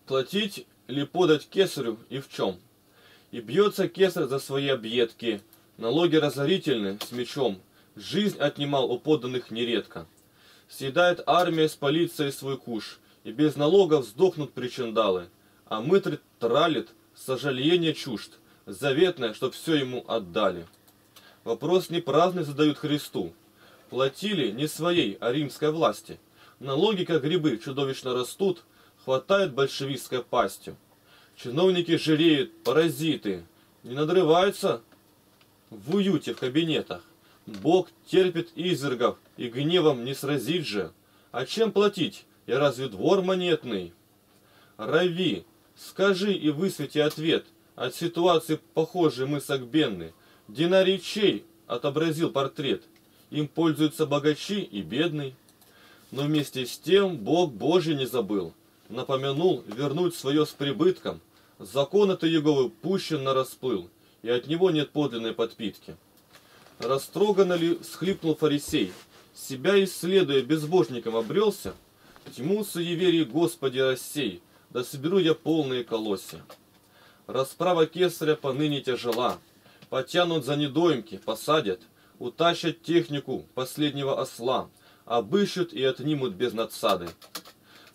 Платить ли подать кесарю и в чем? И бьется кесарь за свои объедки, налоги разорительны с мечом, жизнь отнимал у подданных нередко. Съедает армия с полицией свой куш, и без налогов сдохнут причиндалы, а мытрь тралит, сожаление чужд, заветное, чтоб все ему отдали. Вопрос не праздный задают Христу. Платили не своей, а римской власти. Налоги, как грибы, чудовищно растут, хватает большевистской пастью. Чиновники жиреют, паразиты, не надрываются в уюте в кабинетах. Бог терпит извергов, и гневом не сразить же. А чем платить? Я разве двор монетный? Рави, скажи и высвети ответ. От ситуации похожей мы сагбенны. Динарий чей отобразил портрет? Им пользуются богачи и бедный. Но вместе с тем Бог Божий не забыл. Напомянул вернуть свое с прибытком. Закон это Еговы пущен на расплыл, и от него нет подлинной подпитки. Растроганно ли схлипнул фарисей, себя исследуя безбожником обрелся, тьму суеверий Господи рассей, да соберу я полные колосья. Расправа кесаря поныне тяжела, потянут за недоимки, посадят, утащат технику последнего осла, обыщут и отнимут без надсады.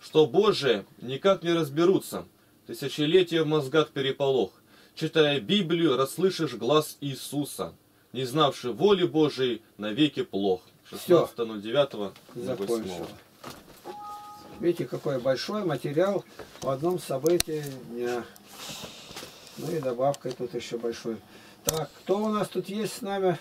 Что Божие никак не разберутся, Тысячелетия в мозгах переполох. Читая Библию, расслышишь глаз Иисуса, не знавший воли Божией, навеки плох. 16.09. Видите, какой большой материал в одном событии дня. Ну и добавкой тут еще большой. Так, кто у нас тут есть с нами?